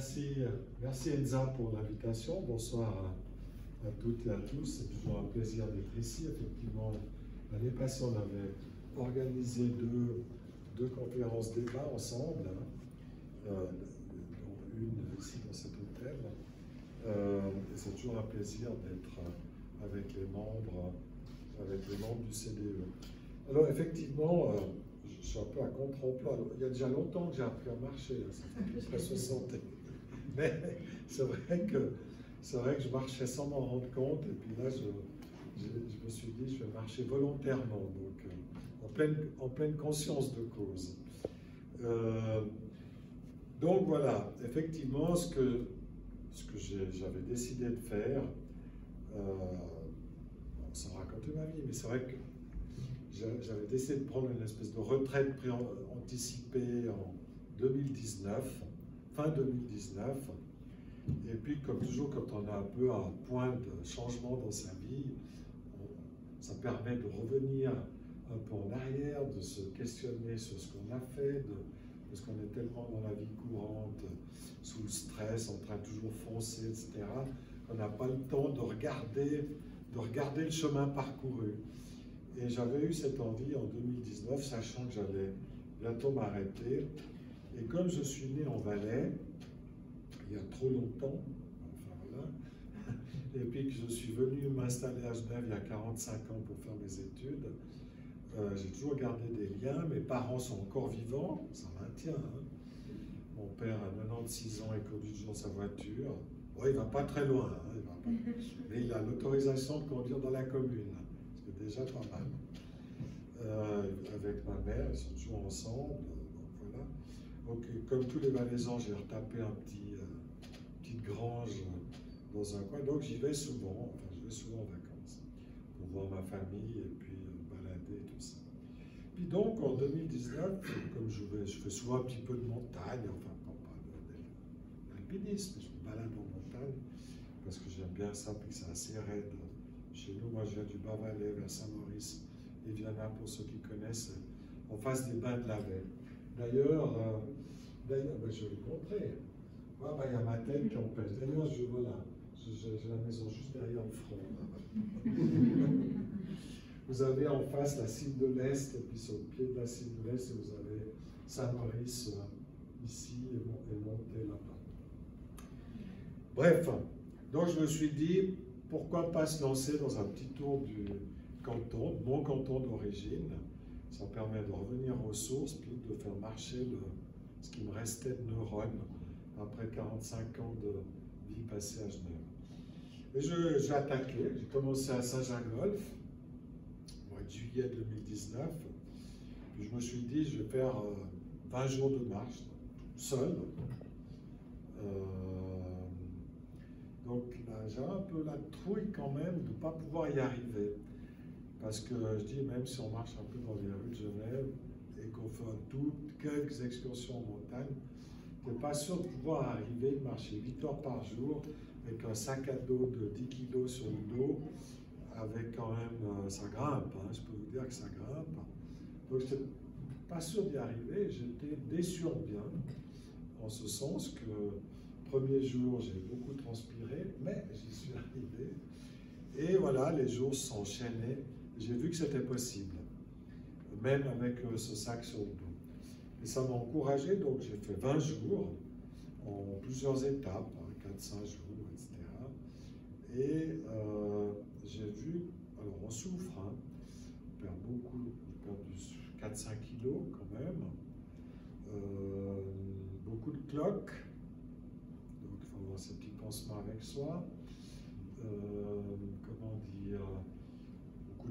merci, merci Enza pour l'invitation. Bonsoir à, toutes et à tous. C'est toujours un plaisir d'être ici. Effectivement, l'année passée, on avait organisé deux, deux conférences débats ensemble, hein. euh, une ici dans cet hôtel. Euh, c'est toujours un plaisir d'être avec les membres, avec les membres du CDE. Alors effectivement, euh, je suis un peu à contre-emploi. Il y a déjà longtemps que j'ai appris à marcher, hein, ça fait plus 60 Mais c'est vrai que c'est vrai que je marchais sans m'en rendre compte, et puis là, je, je, me suis dit, je vais marcher volontairement, donc euh, en, pleine, en pleine conscience de cause. Euh, donc voilà, effectivement, ce que, ce que j'avais décidé de faire, euh, sans raconter ma vie, mais c'est vrai que j'avais décidé de prendre une espèce de retraite anticipée en 2019, fin 2019. Et puis, comme toujours, quand on a un peu un point de changement dans sa vie, ça permet de revenir un peu en arrière, de se questionner sur ce qu'on a fait, parce qu'on est tellement dans la vie courante, sous le stress, en train de toujours foncer, etc., qu'on n'a pas le temps de regarder, de regarder le chemin parcouru. Et j'avais eu cette envie en 2019, sachant que j'allais bientôt m'arrêter. Et comme je suis né en Valais, il y a trop longtemps, enfin voilà, et puis que je suis venu m'installer à Genève il y a 45 ans pour faire mes études, euh, j'ai toujours gardé des liens. Mes parents sont encore vivants, ça maintient. Hein. Mon père a 96 ans et conduit toujours sa voiture. Bon, il ne va pas très loin, hein, mais il a l'autorisation de conduire dans la commune déjà pas mal. Euh, avec ma mère, ils sont toujours ensemble. Donc comme tous les Valaisans, j'ai retapé un petit, euh, petite grange dans un coin. Donc j'y vais souvent, enfin je vais souvent en vacances pour voir ma famille et puis euh, balader tout ça. Puis donc en 2019, comme je, vais, je fais souvent un petit peu de montagne, enfin pas, pas d'alpinisme, je me balade en montagne parce que j'aime bien ça, puis c'est assez raide chez nous, moi je viens du Bas-Valais vers Saint-Maurice et Viana pour ceux qui connaissent, en face des bains de la Baie. D'ailleurs, euh, d'ailleurs ben, je vais vous montrer. Ah, ben, il y a ma tête qui empêche. D'ailleurs, je, voilà, j'ai la maison juste derrière le front. vous avez en face la cime de l'Est, et puis sur le pied de la cime de l'Est, vous avez Saint-Maurice euh, ici et, et monté là-bas. Bref, donc je me suis dit, pourquoi pas se lancer dans un petit tour du canton, mon canton d'origine Ça permet de revenir aux sources, puis de faire marcher ce qui me restait de neurones après 45 ans de vie passée à Genève. Et j'ai attaqué, j'ai commencé à Saint-Gingolf, au mois de juillet 2019. Puis je me suis dit, je vais faire 20 euh, jours de marche, seul. Euh, donc j'ai un peu la trouille quand même de ne pas pouvoir y arriver. Parce que je dis, même si on marche un peu dans les rues de Genève et qu'on fait tout, quelques excursions en montagne, tu n'es pas sûr de pouvoir arriver, de marcher 8 heures par jour avec un sac à dos de 10 kg sur le dos, avec quand même, euh, ça grimpe, hein, je peux vous dire que ça grimpe. Donc je n'étais pas sûr d'y arriver, j'étais déçu bien, en ce sens que premier jour, j'ai beaucoup transpiré, mais j'y suis arrivé. Et voilà, les jours s'enchaînaient. J'ai vu que c'était possible, même avec euh, ce sac sur le dos. Et ça m'a encouragé, donc j'ai fait 20 jours en plusieurs étapes, 4-5 hein, jours, etc. Et euh, j'ai vu, alors on souffre, hein, on perd beaucoup, j'ai perdu 4-5 kilos quand même, euh, beaucoup de cloques, ces petits pansements avec soi. Comment dire,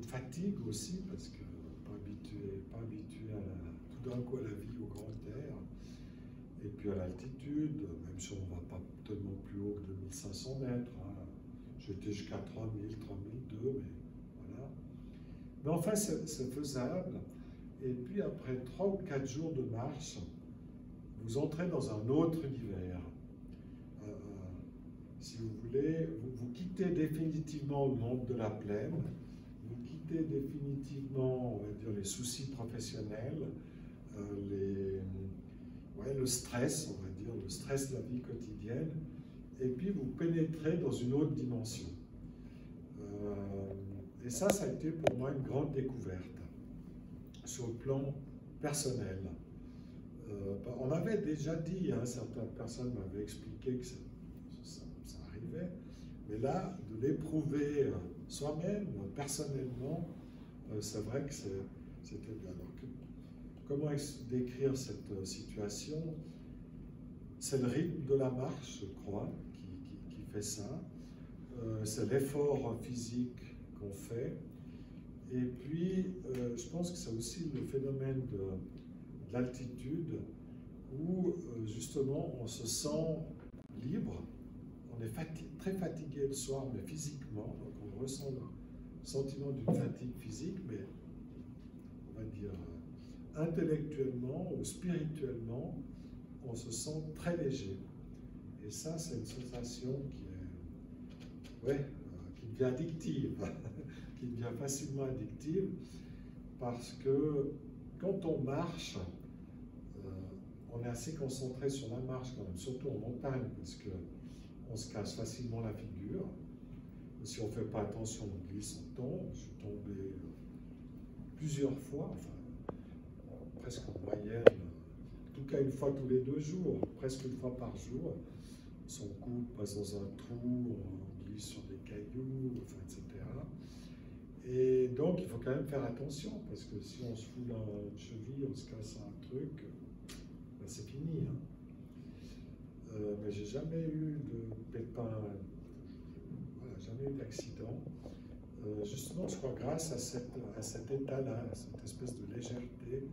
fatigue aussi, parce que pas habitué, pas habitué à tout d'un coup à la vie au grand air, et puis à l'altitude, même si on ne va pas tellement plus haut que 2500 mètres. Hein. J'étais jusqu'à 3000, 3002, mais voilà. Mais enfin, c'est faisable. Et puis après 3 ou 4 jours de marche, vous entrez dans un autre univers si vous voulez, vous, quittez définitivement le monde de la plaine, définitivement, on va dire, les soucis professionnels, euh, les, le stress, on va dire, le stress de la vie quotidienne, et puis vous pénétrez dans une autre dimension. Euh, et ça, ça a été pour moi une grande découverte sur le plan personnel. Euh, on avait déjà dit, hein, certaines personnes m'avaient expliqué que ça, arrivait, mais là, de l'éprouver soi-même, personnellement, c'est vrai que c'était bien. comment décrire cette situation? C'est le rythme de la marche, je crois, qui fait ça. Euh, c'est l'effort physique qu'on fait. Et puis, euh, je pense que c'est aussi le phénomène de, l'altitude où euh, justement on se sent libre. On est très fatigué le soir, mais physiquement, donc on ressent le sentiment d'une fatigue physique, mais on va dire intellectuellement ou spirituellement, on se sent très léger. Et ça, c'est une sensation qui ouais, euh, qui devient addictive, qui devient facilement addictive, parce que quand on marche, euh, on est assez concentré sur la marche quand même, surtout en montagne, parce que on se casse facilement la figure. Si on ne fait pas attention, on glisse, on tombe. Je suis tombé euh, plusieurs fois, presque en moyenne, en tout cas une fois tous les deux jours, presque une fois par jour. Son coude passe dans un trou, sur des cailloux, etc. Et donc, il faut quand même faire attention, parce que si on se fout une cheville, on se casse un truc, ben c'est fini. Hein. Euh, mais j'ai jamais eu de pépin, eu d'accident. Euh, justement, je crois grâce à, cet état-là, à cette espèce de légèreté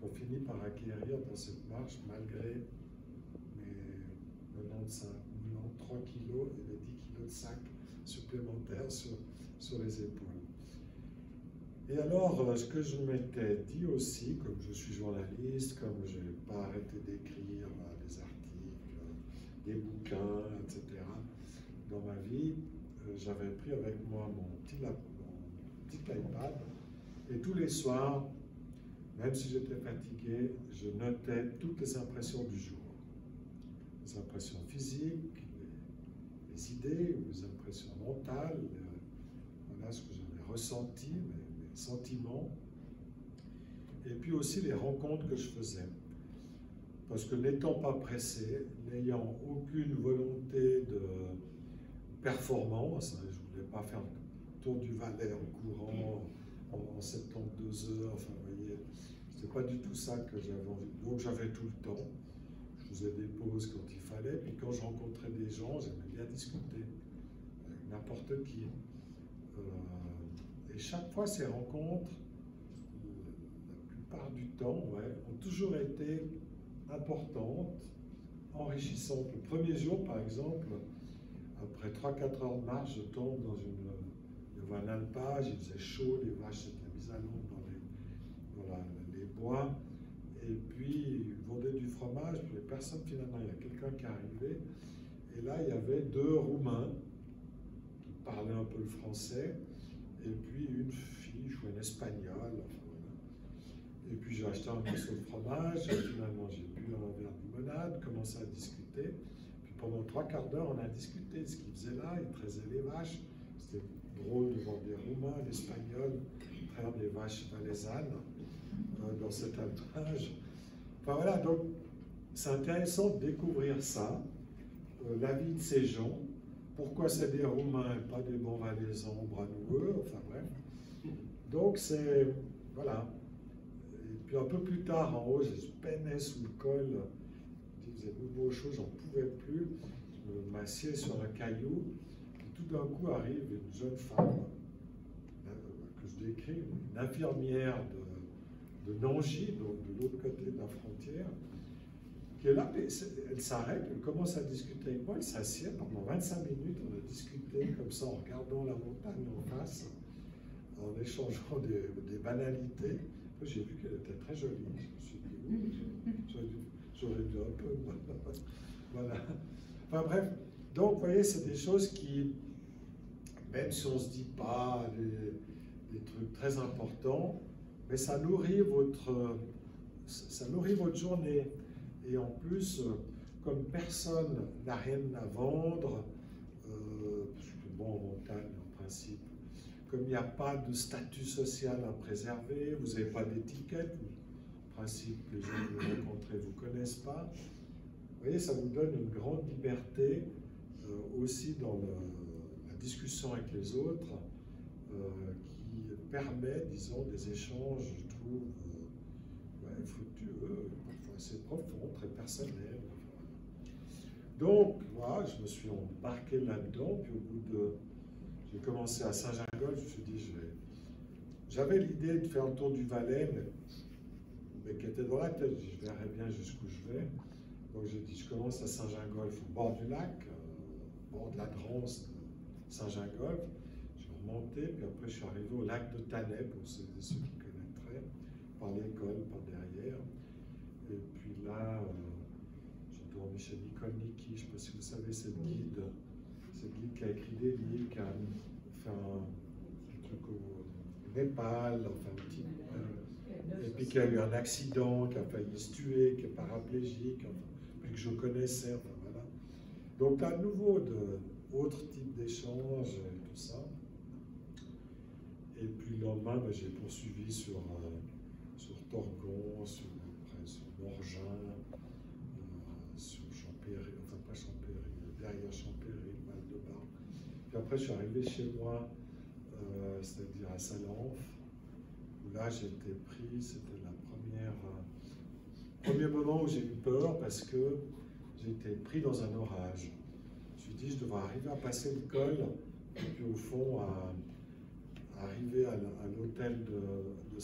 qu'on finit par acquérir dans cette marche, malgré mes 95, 3 kilos et les 10 kilos de sac supplémentaires sur, sur les épaules. Et alors, euh, ce que je m'étais dit aussi, comme je suis journaliste, comme je n'ai pas arrêté d'écrire euh, des articles, des bouquins, etc., dans ma vie, j'avais pris avec moi mon petit, iPad et tous les soirs, même si j'étais fatigué, je notais toutes les impressions du jour. Les impressions physiques, les idées, les impressions mentales, euh, voilà ce que j'avais ressenti, mes, sentiments, et puis aussi les rencontres que je faisais. Parce que n'étant pas pressé, n'ayant aucune volonté de performance, je ne voulais pas faire le tour du Valais en courant en, 72 heures, enfin vous voyez, c'était pas du tout ça que j'avais envie. Donc j'avais tout le temps faisais des pauses quand il fallait, puis quand je rencontrais des gens, j'aimais bien discuter avec n'importe qui. Euh, et chaque fois, ces rencontres, la plupart du temps, ouais, ont toujours été importantes, enrichissantes. Le premier jour, par exemple, après 3-4 heures de marche, je tombe dans une. Il y avait un alpage, il faisait chaud, les vaches étaient mises à l'ombre dans les, les bois. Et puis, ils vendaient du fromage, puis personne finalement. Il y a quelqu'un qui est arrivé. Et là, il y avait deux Roumains qui parlaient un peu le français. Et puis, une fille ou une espagnole. Et puis, j'ai acheté un morceau de fromage. Finalement, j'ai bu un verre de limonade, commencé à discuter. Pendant trois quarts d'heure, on a discuté de ce qu'ils faisaient là. Ils traisaient les vaches. C'était drôle de voir des Roumains, des Espagnols traire des vaches valaisannes. Euh, dans cet outrage. Enfin voilà, donc c'est intéressant de découvrir ça, euh, la vie de ces gens, pourquoi c'est des Roumains et pas des bons valaisans branoueux, enfin bref. Donc c'est, voilà. Et puis un peu plus tard, en haut, je peinais sous le col, il faisait nouveau chaud, j'en pouvais plus, je m'assieds sur un caillou, tout d'un coup arrive une jeune femme, euh, que je décris, une infirmière de de Nangy, donc de l'autre côté de la frontière, qui est là, elle s'arrête, elle commence à discuter avec moi, elle s'assied pendant 25 minutes, on a discuté comme ça en regardant la montagne en face, en échangeant des, banalités. J'ai vu qu'elle était très jolie. Je me suis dit, j'aurais dû, un peu. voilà. Enfin bref, donc vous voyez, c'est des choses qui, même si on ne se dit pas des trucs très importants, mais ça nourrit votre, ça nourrit votre journée. Et en plus, comme personne n'a rien à vendre, euh, bon, en montagne, en principe, comme il n'y a pas de statut social à préserver, vous n'avez pas d'étiquette, principe, les gens que vous rencontrez vous connaissent pas. Vous voyez, ça vous donne une grande liberté euh, aussi dans la discussion avec les autres, euh, qui permet, disons, des échanges, je trouve, euh, fructueux, parfois assez profonds, très personnels. Donc, voilà, je me suis embarqué là-dedans, puis au bout de j'ai commencé à Saint-Gingol, je me suis dit. J'avais l'idée de faire le tour du Valais, mais, qui était dans la tête, je verrai bien jusqu'où je vais. Donc j'ai dit, je commence à Saint-Gingolf, au bord du lac, euh, au bord de la Drance de Saint-Gingolf. Je suis remonté, puis après je suis arrivé au lac de Tanet, pour ceux, ceux qui connaîtraient, par l'école, par derrière. Et puis là, euh, j'ai dormi chez Nicole Niki, je ne sais pas si vous savez, cette guide c'est guide qui a écrit des livres, qui a fait un, truc au Népal, enfin un petit, et puis qui a eu un accident, qui a failli se tuer, qui est paraplégique, enfin, que je connaissais, enfin voilà. Donc à nouveau d'autres types d'échanges et tout ça. Et puis le lendemain, ben, j'ai poursuivi sur, euh, sur Torgon, sur, après, sur Morgin, euh, sur Champéry, enfin pas Champéry, derrière Champéry, puis après, je suis arrivé chez moi, euh, c'est-à-dire à Salanf, où là, été pris, c'était première, euh, premier moment où j'ai eu peur parce que été pris dans un orage. Je me suis dit, je devrais arriver à passer le col, et puis au fond, à, arriver à, l'hôtel de, de.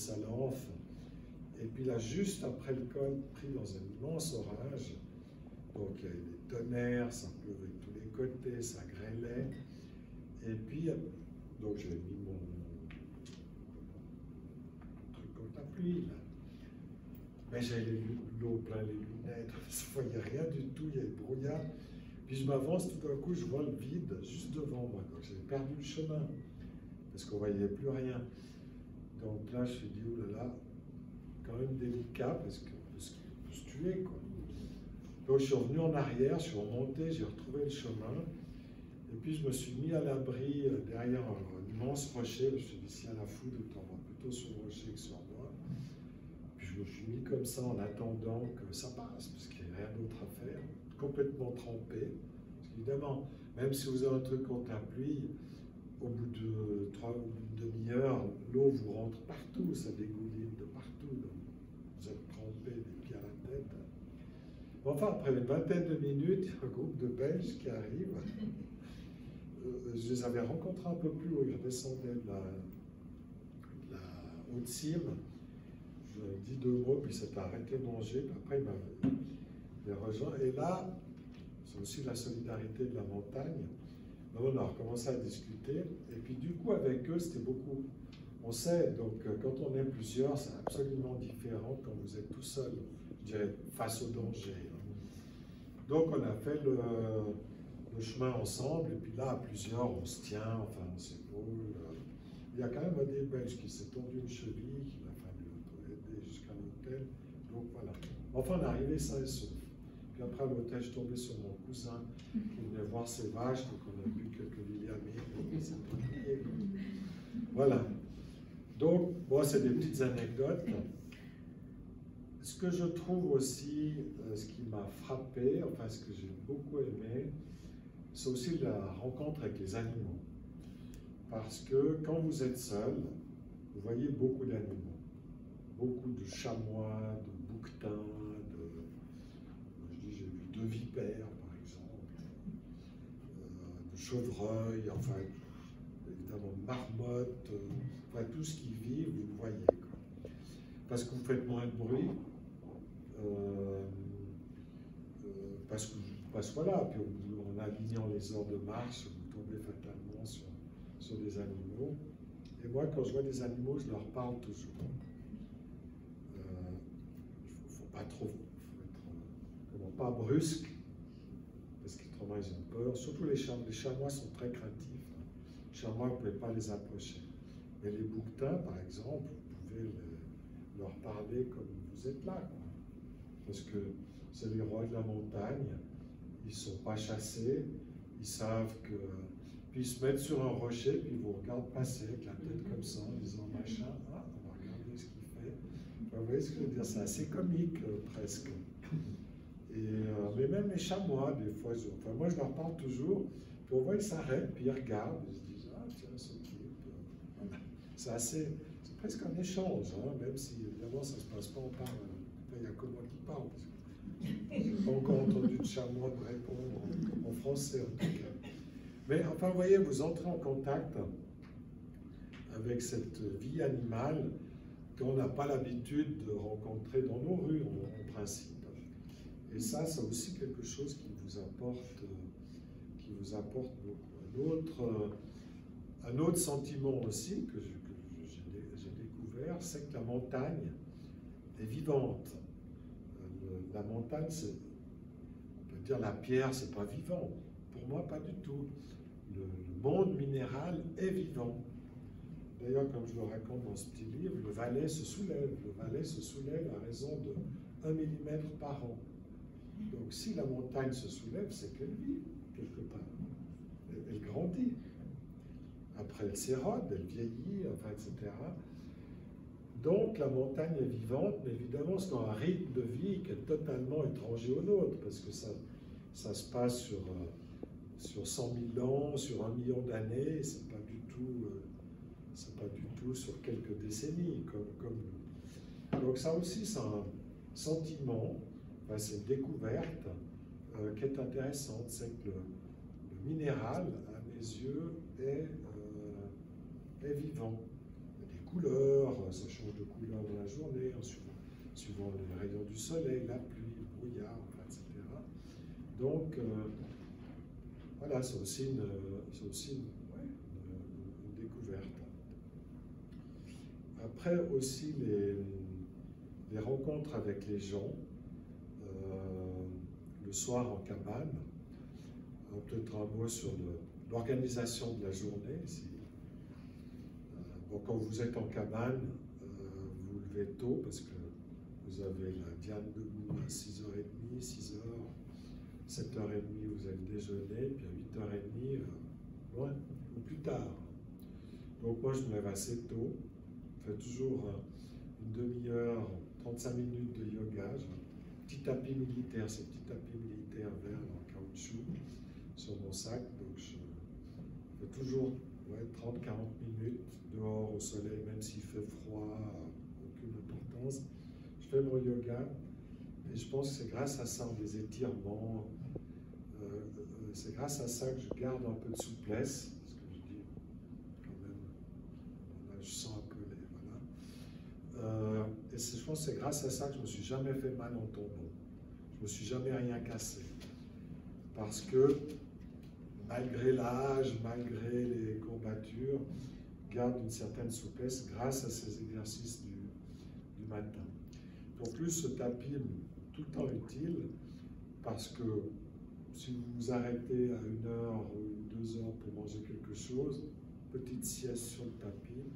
Et puis là, juste après le col, pris dans un immense orage, donc il y avait des tonnerres, ça pleuvait de tous les côtés, ça grêlait. Et puis, donc j'ai mis mon pluie, là. L'eau plein les lunettes, je ne voyais rien du tout, il y a le brouillard. Puis je m'avance, tout d'un coup, je vois le vide juste devant moi. Donc j'ai perdu le chemin, parce qu'on ne voyait plus rien. Donc là, je me suis dit, oh là là, quand même délicat, parce qu'on peut, se tuer, quoi. Donc je suis revenu en arrière, je suis remonté, j'ai retrouvé le chemin. Et puis je me suis mis à l'abri euh, derrière un, immense rocher. Je me suis dit, si à la foudre, on va plutôt sur le rocher que sur. Je suis mis comme ça en attendant que ça passe, parce qu'il n'y a rien d'autre à faire. Complètement trempé. Parce qu'évidemment, même si vous avez un truc contre la pluie, au bout de trois ou demi-heure, l'eau vous rentre partout, ça dégouline de partout. vous êtes trempé des pieds à la tête. Enfin, après une vingtaine de minutes, il y a un groupe de Belges qui arrive. Euh, je les avais rencontrés un peu plus haut, ils redescendaient de la, haute cime. Ai dit deux mots, puis s'est arrêté manger, après il m'a rejoint. Et là, c'est aussi la solidarité de la montagne. on a recommencé à discuter, et puis du coup, avec eux, c'était beaucoup. On sait, donc euh, quand on est plusieurs, c'est absolument différent quand vous êtes tout seul, face au danger. Hein. Donc on a fait le chemin ensemble, et puis là, à plusieurs, on se tient, enfin, on s'épaule. Il y a quand même un des Belges qui s'est tendu une cheville, qui Donc voilà. Enfin, on est arrivé sain et sauf. Puis après, à l'hôtel, je suis tombé sur mon cousin qui venait voir ses vaches, donc on a vu quelques Williamés. Voilà. Donc, bon, c'est des petites anecdotes. Ce que je trouve aussi, euh, ce qui m'a frappé, enfin ce que j'ai beaucoup aimé, c'est aussi la rencontre avec les animaux. Parce que quand vous êtes seul, vous voyez beaucoup d'animaux. Beaucoup de chamois, de bouquetins, de, je dis, j'ai vu deux vipères, par exemple, euh, de chevreuils, enfin, évidemment, marmottes, euh, enfin, tout ce qui vit, vous le voyez. Parce que vous faites moins de bruit, euh, parce que voilà, puis en alignant les heures de marche, vous tombez fatalement sur, sur des animaux. Et moi, quand je vois des animaux, je leur parle toujours. Euh, il ne faut, pas trop, faut être pas brusque, parce qu'autrement ils ont peur. Surtout les chamois, les chamois sont très craintifs. Les chamois, vous ne pouvez pas les approcher. Mais les bouquetins, par exemple, vous pouvez leur parler comme vous êtes là. parce que c'est les rois de la montagne, ils ne sont pas chassés, ils savent que. Puis ils se mettent sur un rocher, puis ils vous regardent passer avec la tête comme ça, en disant machin, ah, on va regarder ce qu'il fait. Vous voyez ce que je veux dire? C'est assez comique euh, presque. Euh, mais même les chamois, des fois, enfin, moi je leur parle toujours, puis on voit ils s'arrêtent, puis ils regardent, ils se disent Ah, tiens, c'est qui C'est assez, c'est presque un échange, hein, même si évidemment ça ne se passe pas, on parle, il n'y a que moi qui parle. Je n'ai pas encore entendu de chamois me répondre en, français en tout cas. Mais enfin, vous voyez, vous entrez en contact avec cette vie animale qu'on n'a pas l'habitude de rencontrer dans nos rues en, principe. Et ça, c'est aussi quelque chose qui vous apporte, qui vous apporte beaucoup. Un autre, un autre sentiment aussi que j'ai découvert, c'est que la montagne est vivante la montagne, on peut dire la pierre, c'est pas vivant. Pour moi, pas du tout. Le, monde minéral est vivant. D'ailleurs, comme je le raconte dans ce petit livre, le valet se soulève. Le valet se soulève à raison de 1 mm par an. Donc, si la montagne se soulève, c'est qu'elle vit quelque part. Elle, grandit. Après, elle s'érode, elle vieillit, etc. Donc la montagne est vivante, mais évidemment c'est un rythme de vie qui est totalement étranger au nôtre, parce que ça, ça se passe sur, euh, sur 100 000 ans, sur un million d'années, c'est pas du tout, euh, c'est pas du tout sur quelques décennies comme, comme Donc ça aussi c'est un sentiment, c'est une découverte euh, qui est intéressante, c'est que le, minéral, à mes yeux, est, est vivant. Couleurs, ça change de couleur dans la journée, suivant, les rayons du soleil, la pluie, le brouillard, etc. Donc, euh, voilà, c'est aussi une, découverte. Après aussi les, rencontres avec les gens, euh, le soir en cabane, peut-être un mot sur l'organisation de la journée, ici quand vous êtes en cabane, euh, vous levez tôt parce que vous avez la diane debout à 6h30, 6h, 7h30, vous allez déjeuner, puis à 8h30, euh, loin ou plus tard. Donc moi, je me lève assez tôt. Je fais toujours euh, une demi-heure, 35 minutes de yoga. Un petit tapis militaire, c'est petit tapis militaire vert en caoutchouc sur mon sac. Donc je fais toujours 30-40 minutes dehors au soleil, même s'il fait froid, aucune importance. Je fais mon yoga et je pense que c'est grâce à ça, des étirements, euh, euh, c'est grâce à ça que je garde un peu de souplesse, parce que je dis quand même, peu les. Voilà. Euh, et je pense que c'est grâce à ça que je ne me suis jamais fait mal en tombant. Je ne me suis jamais rien cassé. Parce que malgré l'âge, malgré les courbatures, garde une certaine souplesse grâce à ces exercices du, matin. Donc plus ce tapis est tout le temps utile parce que si vous vous arrêtez à une heure ou deux heures pour manger quelque chose, petite sieste sur le tapis,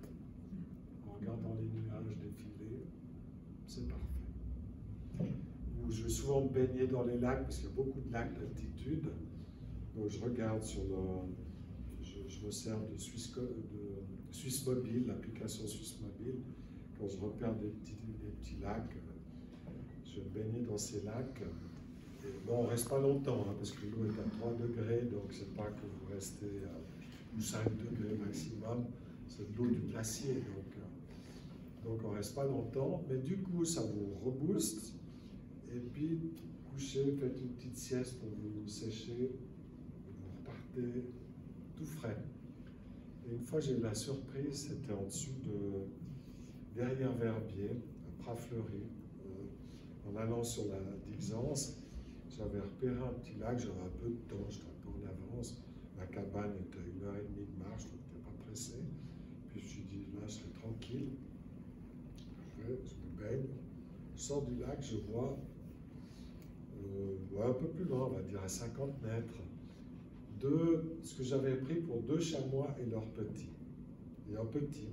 regardant les nuages défiler, c'est parfait. je vais souvent me baigner dans les lacs parce qu'il y a beaucoup de lacs d'altitude. Donc je regarde sur le. Je, me sers de Suisse, Mobile, l'application Suisse Mobile. Quand je repère des petits, lacs, je baigne dans ces lacs. Et bon, on ne reste pas longtemps, hein, parce que l'eau est à 3 degrés, donc c'est pas que vous restez à 5 degrés maximum, c'est de l'eau du glacier. Donc on reste pas longtemps, mais du coup, ça vous rebooste. Et puis, couchez, faites une petite sieste pour vous sécher tout frais. Et une fois, j'ai eu la surprise, c'était en dessous de derrière Verbier, à Prafleury, euh, en allant sur la Dixence. J'avais repéré un petit lac, j'avais un peu de temps, j'étais un peu en avance. La cabane était à une heure et demie de marche, donc je n'étais pas pressé. Puis je me suis dit, là, je serai tranquille. Je, me baigne. Je sors du lac, je vois euh, un peu plus loin, on va dire à 50 mètres, ce que j'avais pris pour deux chamois et leurs petits. Et un petit.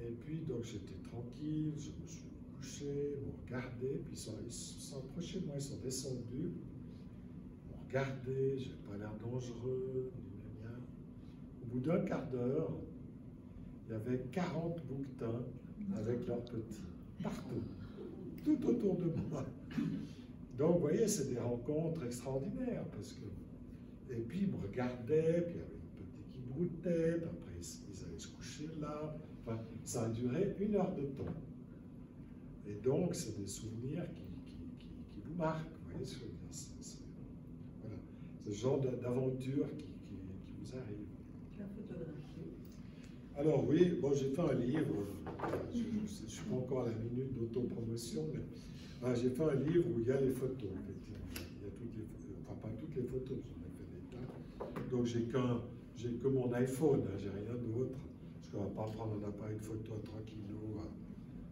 Et puis, donc, j'étais tranquille, je me suis couché, m'ont regardé, puis ils sont, ils sont approchés de moi, ils sont descendus, m'ont regardé, j'ai pas l'air dangereux, ni. Au bout d'un quart d'heure, il y avait 40 bouquetins avec leurs petits, partout, tout autour de moi. Donc, vous voyez, c'est des rencontres extraordinaires, parce que... Et puis, ils me regardaient, puis il y avait une petite qui broutait, puis après, ils allaient se coucher là. Enfin, ça a duré une heure de temps. Et donc, c'est des souvenirs qui, qui, qui, qui, vous marquent. Vous voyez ce que je veux dire C'est voilà. ce genre d'aventure qui, vous arrive. Alors oui, bon, j'ai fait un livre. Je ne suis pas encore à la minute d'autopromotion, mais ah, j'ai fait un livre où il y a les photos. Il y a toutes les, enfin, pas toutes les photos, j'en ai fait des tas. Donc j'ai que mon iPhone, hein, j'ai rien d'autre. Parce qu'on ne va pas prendre un appareil de photo à 3 kilos, hein,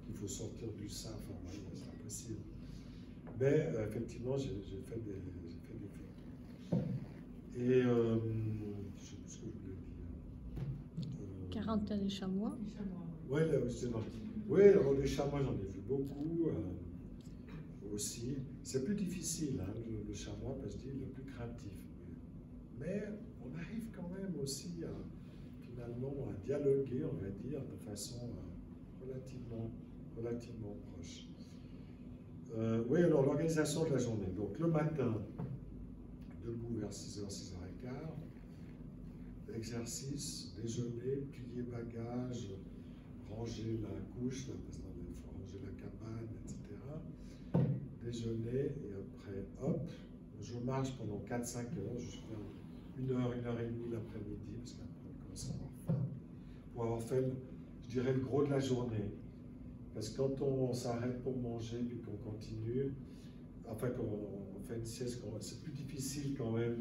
qu'il faut sortir du sein, enfin, c'est impossible. Mais euh, effectivement, j'ai fait, des, fait des photos. Et euh, je sais ce que je voulais Quarantaine des chamois. Oui, c'est Oui, alors les chamois, j'en ai vu beaucoup. Euh, aussi. C'est plus difficile, hein, le, chamois, parce qu'il est le plus craintif. Mais on arrive quand même aussi à, finalement, à dialoguer, on va dire, de façon euh, relativement, relativement proche. Euh, oui, alors l'organisation de la journée. Donc le matin, debout vers 6h, 6h15, exercice, déjeuner, plier bagages, ranger la couche, parce ranger la cabane, etc déjeuner et après, hop, je marche pendant 4-5 heures, jusqu'à une heure, une heure et demie l'après-midi, parce qu'après on commence à avoir faim, pour avoir fait, je dirais, le gros de la journée. Parce que quand on s'arrête pour manger, puis qu'on continue, enfin, qu'on fait une sieste, c'est plus difficile quand même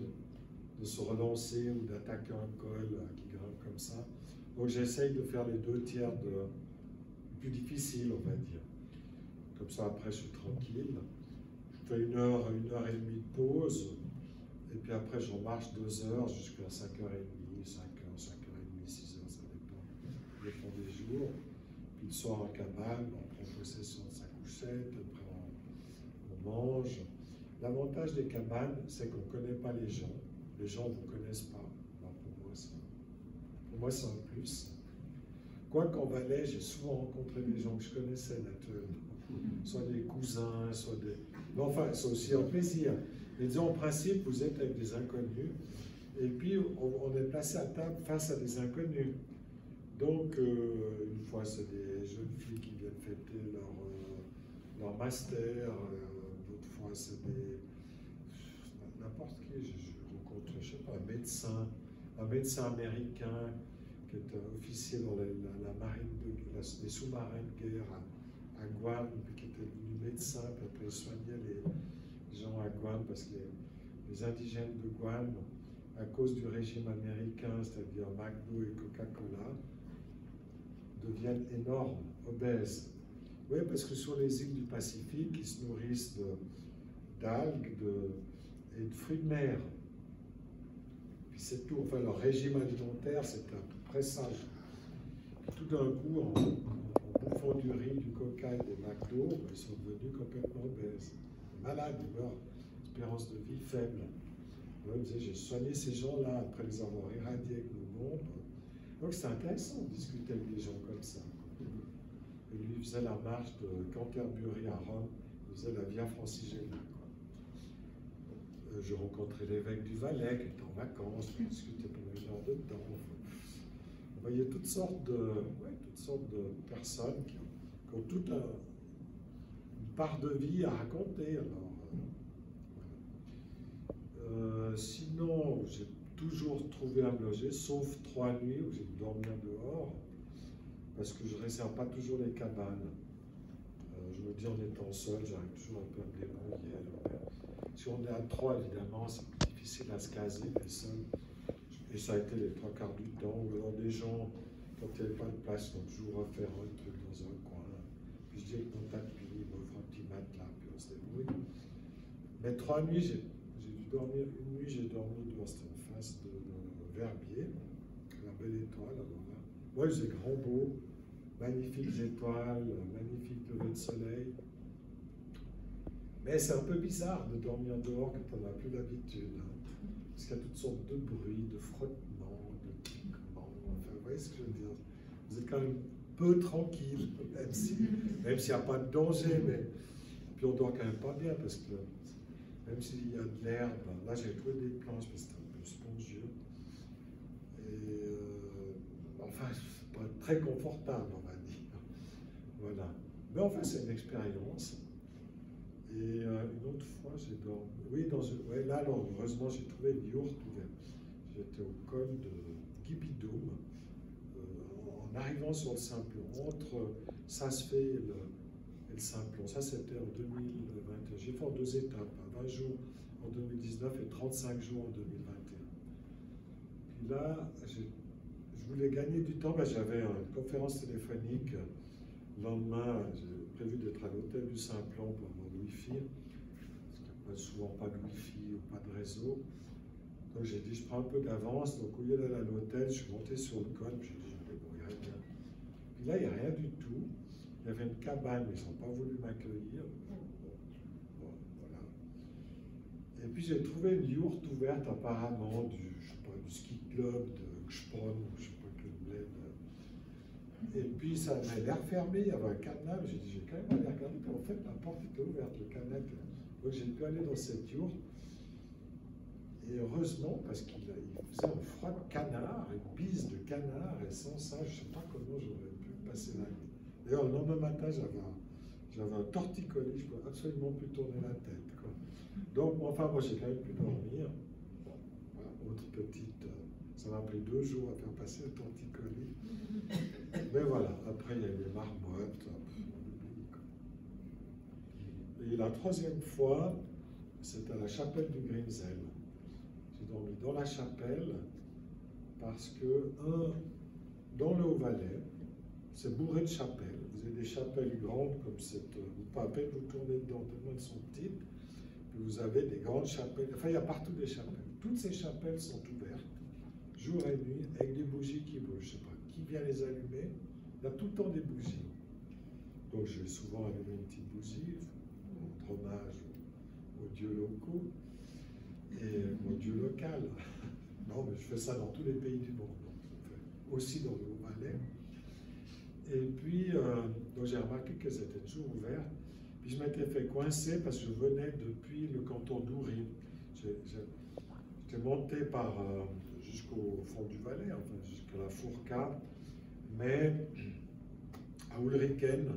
de, se relancer ou d'attaquer un col euh, qui grimpe comme ça. Donc j'essaye de faire les deux tiers de plus difficile, on va dire. Comme ça, après, je suis tranquille fais une heure, une heure et demie de pause, et puis après j'en marche deux heures jusqu'à 5h30, 5h, 5h30, 6h, ça dépend, dépend des jours. Puis le soir en cabane, on prend possession de sa couchette, après on, on mange. L'avantage des cabanes, c'est qu'on ne connaît pas les gens. Les gens ne vous connaissent pas. Pour moi, c'est, un plus. Quoi qu'en Valais, j'ai souvent rencontré des gens que je connaissais naturellement. Soit des cousins, soit des, mais enfin, c'est aussi un plaisir. Mais disons, en principe, vous êtes avec des inconnus, et puis on, est placé à table face à des inconnus. Donc, euh, une fois, c'est des jeunes filles qui viennent fêter leur, euh, leur master, euh, d'autres fois, c'est des. n'importe qui. Un médecin, un médecin américain qui est un officier dans la, marine, les sous-marins de guerre à, à Guam, qui était devenu médecin, puis après il soignait les gens à Guam, parce que les, indigènes de Guam, à cause du régime américain, c'est-à-dire McDo et Coca-Cola, deviennent énormes, obèses. Oui, parce que sur les îles du Pacifique, ils se nourrissent d'algues et de fruits de mer. C'est tout. Enfin, leur régime alimentaire, c'est à peu tout d'un coup, en, bouffant du riz, du coca et des McDo, ils sont devenus complètement obèses. Malades, meurent, espérance de vie faible. J'ai soigné ces gens-là après les avoir éradiés avec nos bombes. Donc c'est intéressant de discuter avec des gens comme ça. Et lui, faisait la marche de Canterbury à Rome, il faisait la Via Francigena. Euh, je rencontrais l'évêque du Valais qui était en vacances, on discutait pendant une heure de temps. Vous voyez toutes sortes de, toutes sortes de personnes qui ont, toute un, une part de vie à raconter. Euh, euh, sinon, j'ai toujours trouvé à me loger, sauf trois nuits où j'ai dû dormir dehors, parce que je ne réserve pas toujours les cabanes. Je me dis en étant seul, j'arrive toujours un peu à me débrouiller. Si on est à trois, évidemment, c'est plus difficile à se caser, mais seul. Et ça a été les trois quarts du temps, ou alors des gens, quand il n'y avait pas de place, donc je refaire un truc dans un coin. Puis je dis avec mon tapis, m'offre un petit matelas, puis on se débrouille. Mais trois nuits, j'ai dû dormir, une nuit j'ai dormi dans cette face de, Verbier, la belle étoile. Moi, j'ai grand beau, magnifiques étoiles, magnifique lever de soleil. C'est un peu bizarre de dormir dehors quand on n'a plus l'habitude. hein. Parce qu'il y a toutes sortes de bruits, de frottements, de cliquements. Enfin, vous voyez ce que je veux dire Vous êtes quand même peu tranquille, même si- même s'il n'y a pas de danger, mais puis on dort quand même pas bien parce que même s'il y a de l'herbe, là j'ai trouvé des planches, mais c'est un peu spongieux. Et euh, enfin, c'est pas très confortable, on va dire. Voilà. Mais enfin, c'est une expérience. Et euh, une autre fois, j'ai dormi. Oui, dans une... ouais, là, alors, heureusement, j'ai trouvé une yourte. J'étais au col de Gibidoum. Euh, en arrivant sur le Simplon, entre Sasfé et le, et le Simplon. Ça, c'était en 2021. J'ai fait en deux étapes, hein, 20 jours en 2019 et 35 jours en 2021. Puis là, je voulais gagner du temps. Ben, J'avais une conférence téléphonique. Le lendemain, j'ai prévu d'être à l'hôtel du Simplon pour Parce qu'il n'y a souvent pas de Wi-Fi ou pas de réseau. Donc j'ai dit, je prends un peu d'avance. Donc au lieu d'aller à l'hôtel, je suis monté sur le. Puis j'ai dit, je me débrouiller bien. Puis là, il n'y a rien du tout. Il y avait une cabane, mais ils n'ont pas voulu m'accueillir. Voilà. Et puis j'ai trouvé une yourte ouverte apparemment du, je sais pas, du ski club de Gspon, je. Et puis ça avait l'air fermé, il y avait un cadenas. J'ai dit, j'ai quand même aller regarder. Puis en fait, la porte était ouverte, le était- Donc j'ai pu aller dans cette yourte. Et heureusement, parce qu'il faisait un froid de canard, une bise de canard, et sans ça, je ne sais pas comment j'aurais pu passer la nuit. D'ailleurs, le lendemain matin, j'avais un, un torticolis, je ne pouvais absolument plus tourner la tête. Donc, enfin, moi, j'ai quand même pu dormir. Autre petite. Ça m'a pris deux jours à faire passer le torticolis. Mais voilà, après, il y a eu les marmottes. Et la troisième fois, c'était à la chapelle du Grimsel. J'ai dormi dans la chapelle parce que, un, dans le Haut-Valais, c'est bourré de chapelles. Vous avez des chapelles grandes comme cette. euh, Pas à peine vous tournez dedans, tellement elles sont petites. Puis vous avez des grandes chapelles. Enfin, il y a partout des chapelles. Toutes ces chapelles sont ouvertes, jour et nuit, avec des bougies qui bougent. Je ne sais pas qui vient les allumer. Il y a tout le temps des bougies. Donc, je vais souvent allumer une petite bougie, rendre hommage aux, dieux locaux et aux dieux local. Non, mais je fais ça dans tous les pays du monde, aussi dans le Haut-Valais. Et puis, euh, j'ai remarqué qu'elles étaient toujours ouvertes. Puis je m'étais fait coincer parce que je venais depuis le canton d'Oury. J'étais monté par euh, jusqu'au fond du Valais, enfin jusqu'à la Fourca, mais à Ulriken,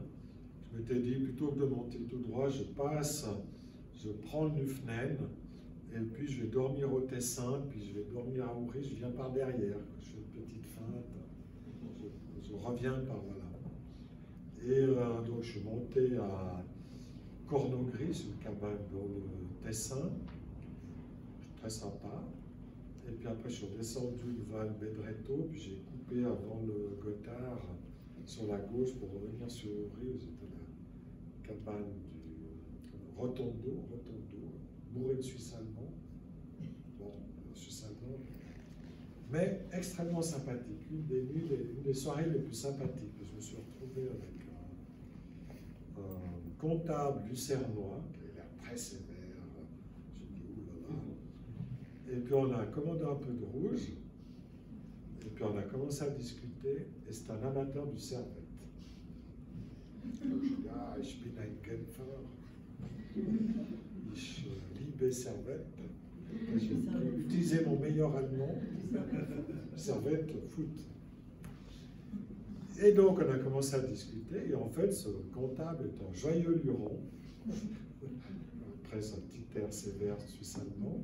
je m'étais dit plutôt que de monter tout droit, je passe, je prends le Nufnen, et puis je vais dormir au Tessin, puis je vais dormir à Oury, je viens par derrière. Je fais une petite feinte, je, je reviens par voilà. Et euh, donc je suis monté à Cornogris, une cabane dans le Tessin, très sympa. Et puis après je suis redescendu le Val Bedretto, puis j'ai coupé avant le Gothard sur la gauche pour revenir sur où c'était la cabane du euh, Rotondo, Rotondo, bourré de Suisse. Bon, euh, Suisse. Mais extrêmement sympathique. Une des nuits, une des soirées les plus sympathiques. Je me suis retrouvé avec un, un comptable lucernois qui avait l'air très. J'ai dit, oulala. Et puis on a commandé un peu de rouge. Et puis on a commencé à discuter. Et c'est un amateur du servette. Donc je dis, ah, ich bin ein Genfer. Ich äh, liebe Servette. J'ai utilisé mon meilleur allemand. Servette, foot. Et donc, on a commencé à discuter, et en fait, ce comptable est un joyeux luron, après son petit air sévère suisse-allemand.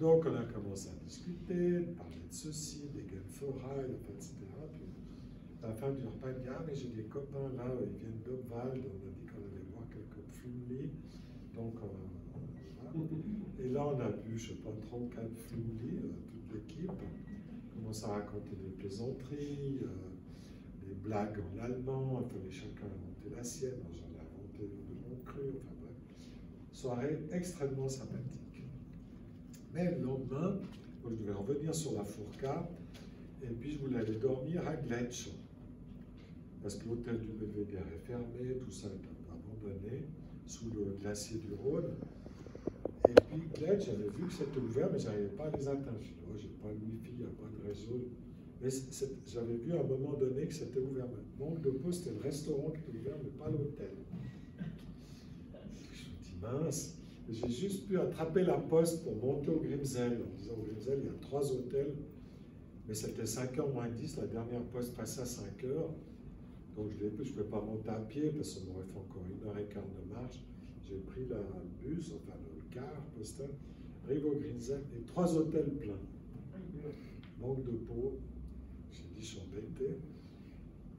Donc, on a commencé à discuter, parler de ceci, des Genferei, enfin, etc. Puis, à la fin du repas, il dit Ah, mais j'ai des copains là, ils viennent d'Obwald, on a dit qu'on allait voir quelques Flumli. Donc, euh. Et là, on a bu, je ne sais pas, 34 Flumli, euh, toute l'équipe. On commence à raconter des plaisanteries, euh, des blagues en allemand, fallait chacun inventer la sienne, j'en ai inventé mon cru, enfin bref. Soirée extrêmement sympathique. Mais le lendemain, je devais revenir sur la Fourca, et puis je voulais aller dormir à Gletsch. parce que l'hôtel du Belvédère est fermé, tout ça est abandonné sous le glacier du Rhône. Et puis Gletch, j'avais vu que c'était ouvert, mais je n'arrivais pas à les atteindre. Je oh, j'ai pas de wifi, il n'y a pas de réseau. Mais j'avais vu à un moment donné que c'était ouvert. Manque de poste, c'était le restaurant qui était ouvert, mais pas l'hôtel. Je me dis, mince. J'ai juste pu attraper la poste pour monter au Grimsel, en disant au Grimsel, il y a trois hôtels, mais c'était 5h moins 10, la dernière poste passait à 5h. Donc je ne pouvais pas monter à pied parce ça m'aurait fait encore une heure et quart de marche. J'ai pris le bus, enfin le car postal, arrive au Grimsel et trois hôtels pleins. Manque de peau. J'ai dit, je suis embêté.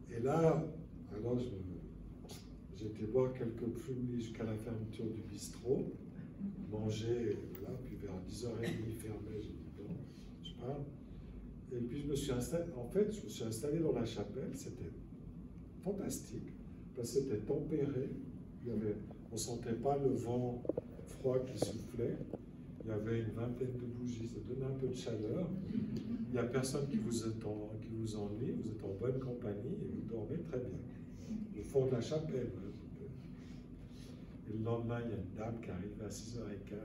Et là, alors j'ai été boire quelques plumes jusqu'à la fermeture du bistrot manger, voilà, puis vers 10h30 fermé, dit bon, je parle. Et puis je me suis installé, en fait, je me suis installé dans la chapelle, c'était fantastique, parce que c'était tempéré, il y avait, on ne sentait pas le vent froid qui soufflait, il y avait une vingtaine de bougies, ça donnait un peu de chaleur, il n'y a personne qui vous, qui vous ennuie, vous êtes en bonne compagnie et vous dormez très bien. Au fond de la chapelle, hein. Le lendemain, il y a une dame qui arrive à 6h15.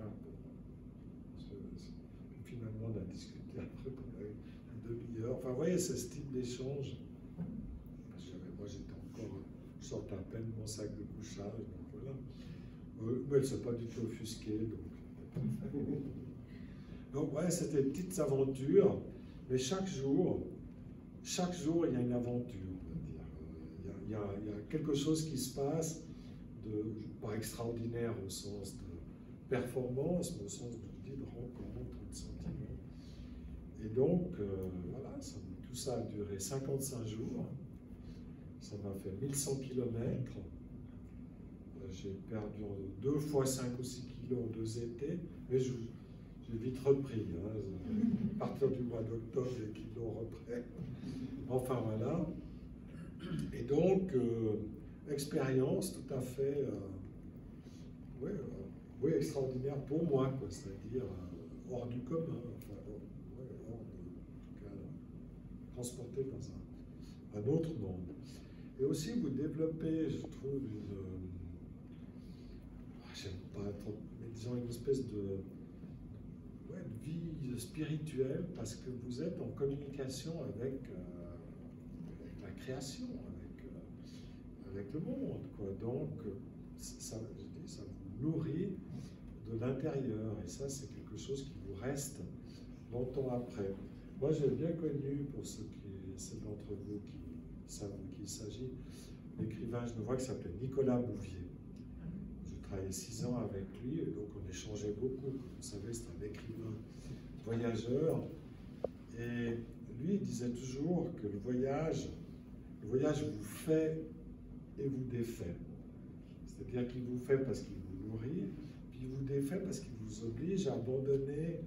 finalement, on a discuté après pendant une demi-heure. Enfin, vous voyez, ce type d'échange. Moi, j'étais encore, je sortais à peine mon sac de couchage, donc voilà. Euh, mais elle ne s'est pas du tout offusquée, donc. ouais, c'était des petites aventures, mais chaque jour, chaque jour, il y a une aventure, on va dire. A, il y a quelque chose qui se passe extraordinaire au sens de performance, mais au sens de, de rencontre, de sentiment. Et donc, euh, voilà, tout ça a duré 55 jours. Ça m'a fait 1100 km. Euh, j'ai perdu deux fois 5 ou 6 kilos en deux étés, mais j'ai vite repris. Hein. À partir du mois d'octobre, les kilos reprennent. Enfin voilà. Et donc, euh, expérience tout à fait ouais, euh, ouais, extraordinaire pour moi, c'est-à-dire euh, hors du commun, enfin, ouais, hors de, cas, transporté dans un, un, autre monde. Et aussi, vous développez, je trouve, une. Ah, j'aime pas trop, mais disons une espèce de, de vie spirituelle parce que vous êtes en communication avec, avec la création, avec le monde. Quoi. Donc, ça, nourrit de l'intérieur. Et ça, c'est quelque chose qui vous reste longtemps après. Moi, j'ai bien connu, pour ceux, d'entre vous qui savent de qui il s'agit, l'écrivain vois qui s'appelait Nicolas Bouvier. J'ai travaillé six ans avec lui, et donc on échangeait beaucoup. Vous savez, c'est un écrivain voyageur. Et lui, il disait toujours que le voyage, le voyage vous fait et vous défait. C'est-à-dire qu'il vous fait parce qu'il nourrit, puis il vous défait parce qu'il vous oblige à abandonner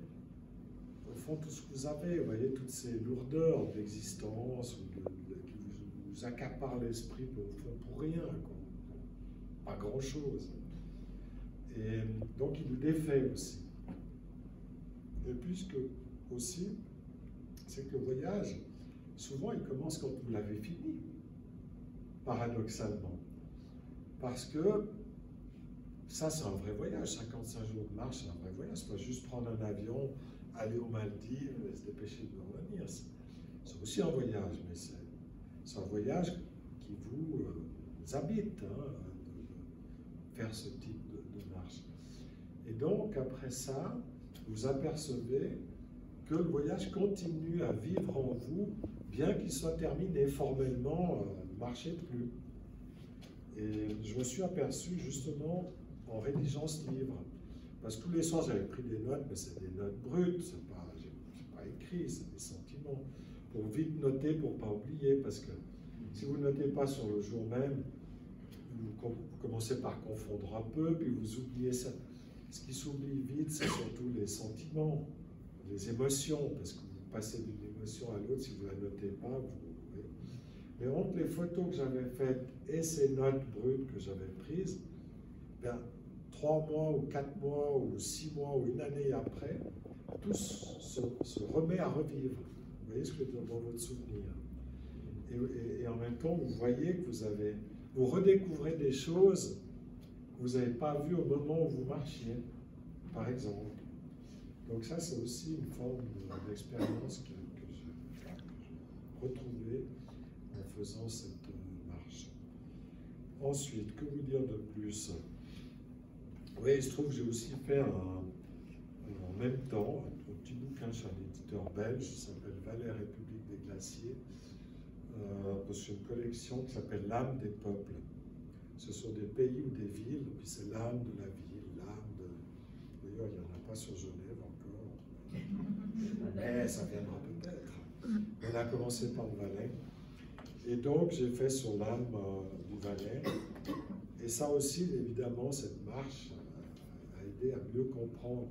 au fond tout ce que vous avez. Vous voyez, toutes ces lourdeurs d'existence qui vous, accaparent l'esprit au fond pour rien, pas grand-chose. Et donc il vous défait aussi. Et puisque aussi, c'est que le voyage, souvent il commence quand vous l'avez fini paradoxalement. Parce que ça, c'est un vrai voyage. 55 jours de marche, c'est un vrai voyage. C'est pas juste prendre un avion, aller aux Maldives et se dépêcher de revenir. C'est aussi un voyage, mais c'est un voyage qui vous, euh, habite, hein, faire ce type de, marche. Et donc, après ça, vous apercevez que le voyage continue à vivre en vous, bien qu'il soit terminé formellement. Euh, marchait plus. Et je me suis aperçu justement en rédigeant ce livre, parce que tous les soirs j'avais pris des notes, mais c'est des notes brutes, c'est pas, pas écrit, c'est des sentiments, pour vite noter, pour pas oublier, parce que si vous ne notez pas sur le jour même, vous, commencez par confondre un peu, puis vous oubliez ça. Ce qui s'oublie vite, c'est surtout les sentiments, les émotions, parce que vous passez d'une émotion à l'autre, si vous ne la notez pas, vous mais entre les photos que j'avais faites et ces notes brutes que j'avais prises, ben, trois mois ou quatre mois ou six mois ou une année après, tout se, remet à revivre. Vous voyez ce que dans votre souvenir. et, et, en même temps, vous voyez que vous avez, vous redécouvrez des choses que vous n'avez pas vues au moment où vous marchiez, par exemple. Donc ça, c'est aussi une forme d'expérience que, que j'ai retrouvée en faisant cette marche. Ensuite, que vous dire de plus? Oui, il se trouve que j'ai aussi fait un, en même temps un petit bouquin chez un éditeur belge qui s'appelle Valais République des Glaciers. Euh, c'est une collection qui s'appelle L'âme des peuples. Ce sont des pays ou des villes, puis c'est l'âme de la ville, l'âme de. D'ailleurs, il n'y en a pas sur Genève encore. Mais ça viendra peut-être. On a commencé par le Valais. Et donc, j'ai fait sur l'âme euh, du Valais. Et ça aussi, évidemment, cette marche à mieux comprendre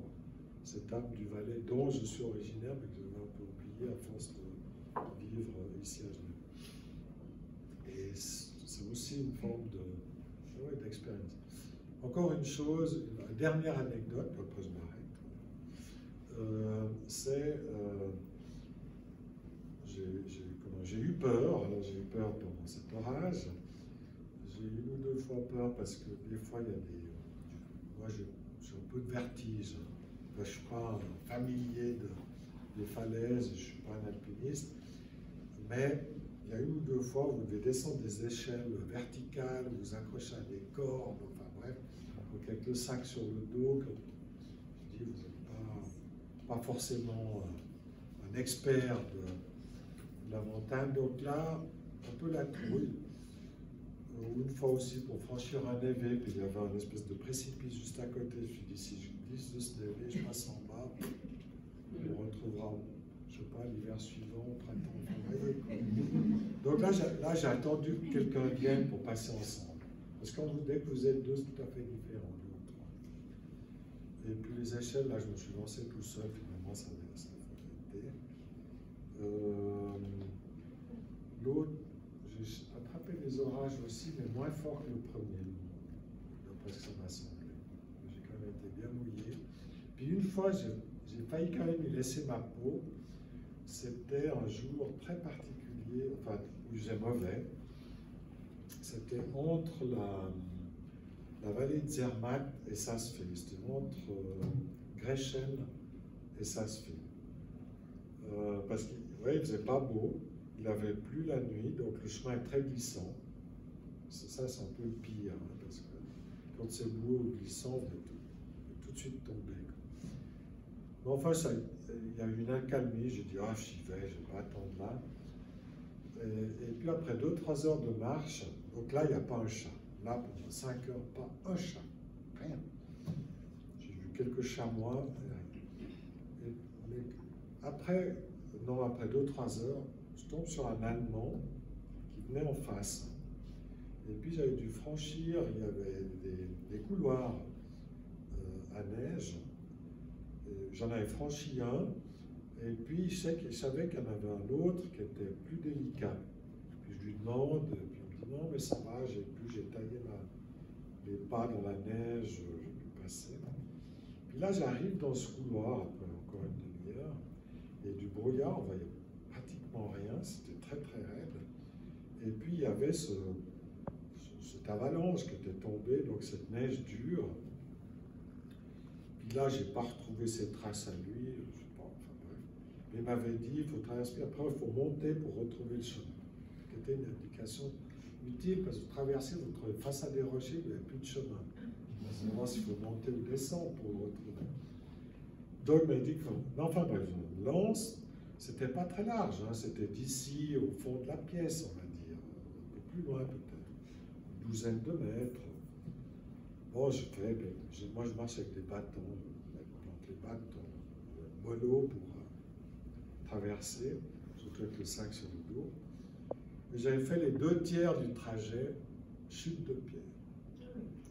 cette âme du Valais dont je suis originaire, mais que j'avais un peu oublié à force de vivre ici à Genève. Et c'est aussi une forme d'expérience. De, Encore une chose, la dernière anecdote, après je m'arrête, euh, c'est euh, j'ai eu peur, j'ai eu peur pendant cet orage, j'ai eu une ou deux fois peur parce que des fois il y a des... un peu de vertige, je ne suis pas familier de, des falaises, je ne suis pas un alpiniste, mais il y a une ou deux fois vous devez descendre des échelles verticales, vous accrochez à des cordes, enfin bref, avec quelques sacs sur le dos, je dis, vous n'êtes pas, forcément un expert de, la montagne. Donc là, un peu la trouille. Une fois aussi, pour franchir un évé, puis il y avait un espèce de précipice juste à côté. Je dit, si je glisse de ce névé, je passe en bas, on retrouvera je sais pas, l'hiver suivant, au printemps, Donc là, j'ai attendu que quelqu'un vienne pour passer ensemble. Parce que dès que vous êtes deux, c'est tout à fait différent Et puis les échelles, là, je me suis lancé tout seul, finalement, ça a été. Euh, L'autre, j'ai attrapé les orages aussi, mais moins fort que le premier, que ça m'a semblé. J'ai quand même été bien mouillé. Puis une fois, j'ai failli quand même y laisser ma peau, c'était un jour très particulier, enfin, où j'ai mauvais. C'était entre la, vallée de Zermatt et Sassfee. C'était entre euh, Greschen et Sassfee. Euh, parce qu'il ouais, faisait pas beau, il avait plu la nuit, donc le chemin est très glissant. Ça, c'est un peu pire, hein, parce que quand c'est beau ou glissant, vous tout, tout de suite tomber. Mais enfin, il y a eu une accalmie, j'ai dit, ah, j'y vais, je vais pas attendre là. Et, puis après 2-3 heures de marche, donc là, il n'y a pas un chat. Là, pendant 5 heures, pas un chat. Rien. J'ai vu quelques chamois. Et, après, non, après 2-3 heures, je tombe sur un Allemand qui venait en face. Et puis j'avais dû franchir, il y avait des, couloirs euh, à neige J'en avais franchi un, et puis je, sais, je savais qu'il y en avait un autre qui était plus délicat. Puis je lui demande, puis il me dit non, mais ça va, j'ai pu, j'ai taillé les pas dans la neige, j'ai pu passer. Puis là, j'arrive dans ce couloir, après encore une demi-heure, et du brouillard, on voyait rien, c'était très très raide. Et puis il y avait ce, cette avalanche qui était tombée, donc cette neige dure là, je n'ai pas retrouvé ses traces à lui. Mais il m'avait dit, il faut traverser, après il faut monter pour retrouver le chemin. Qui était une indication utile, parce que vous traversez, vous trouvez face à des rochers, n'y a plus de chemin. On voir s'il faut monter ou descendre pour le retrouver. Donc il m'a dit enfin bref, je lance, c'était pas très large, hein, c'était d'ici au fond de la pièce, on va dire, un peu plus loin peut-être, une douzaine de mètres. Bon, je fais, moi je marche avec des bâtons, donc les bâtons mollo pour euh, traverser, surtout avec le sac sur le dos. J'avais fait les deux tiers du trajet, chute de pierre.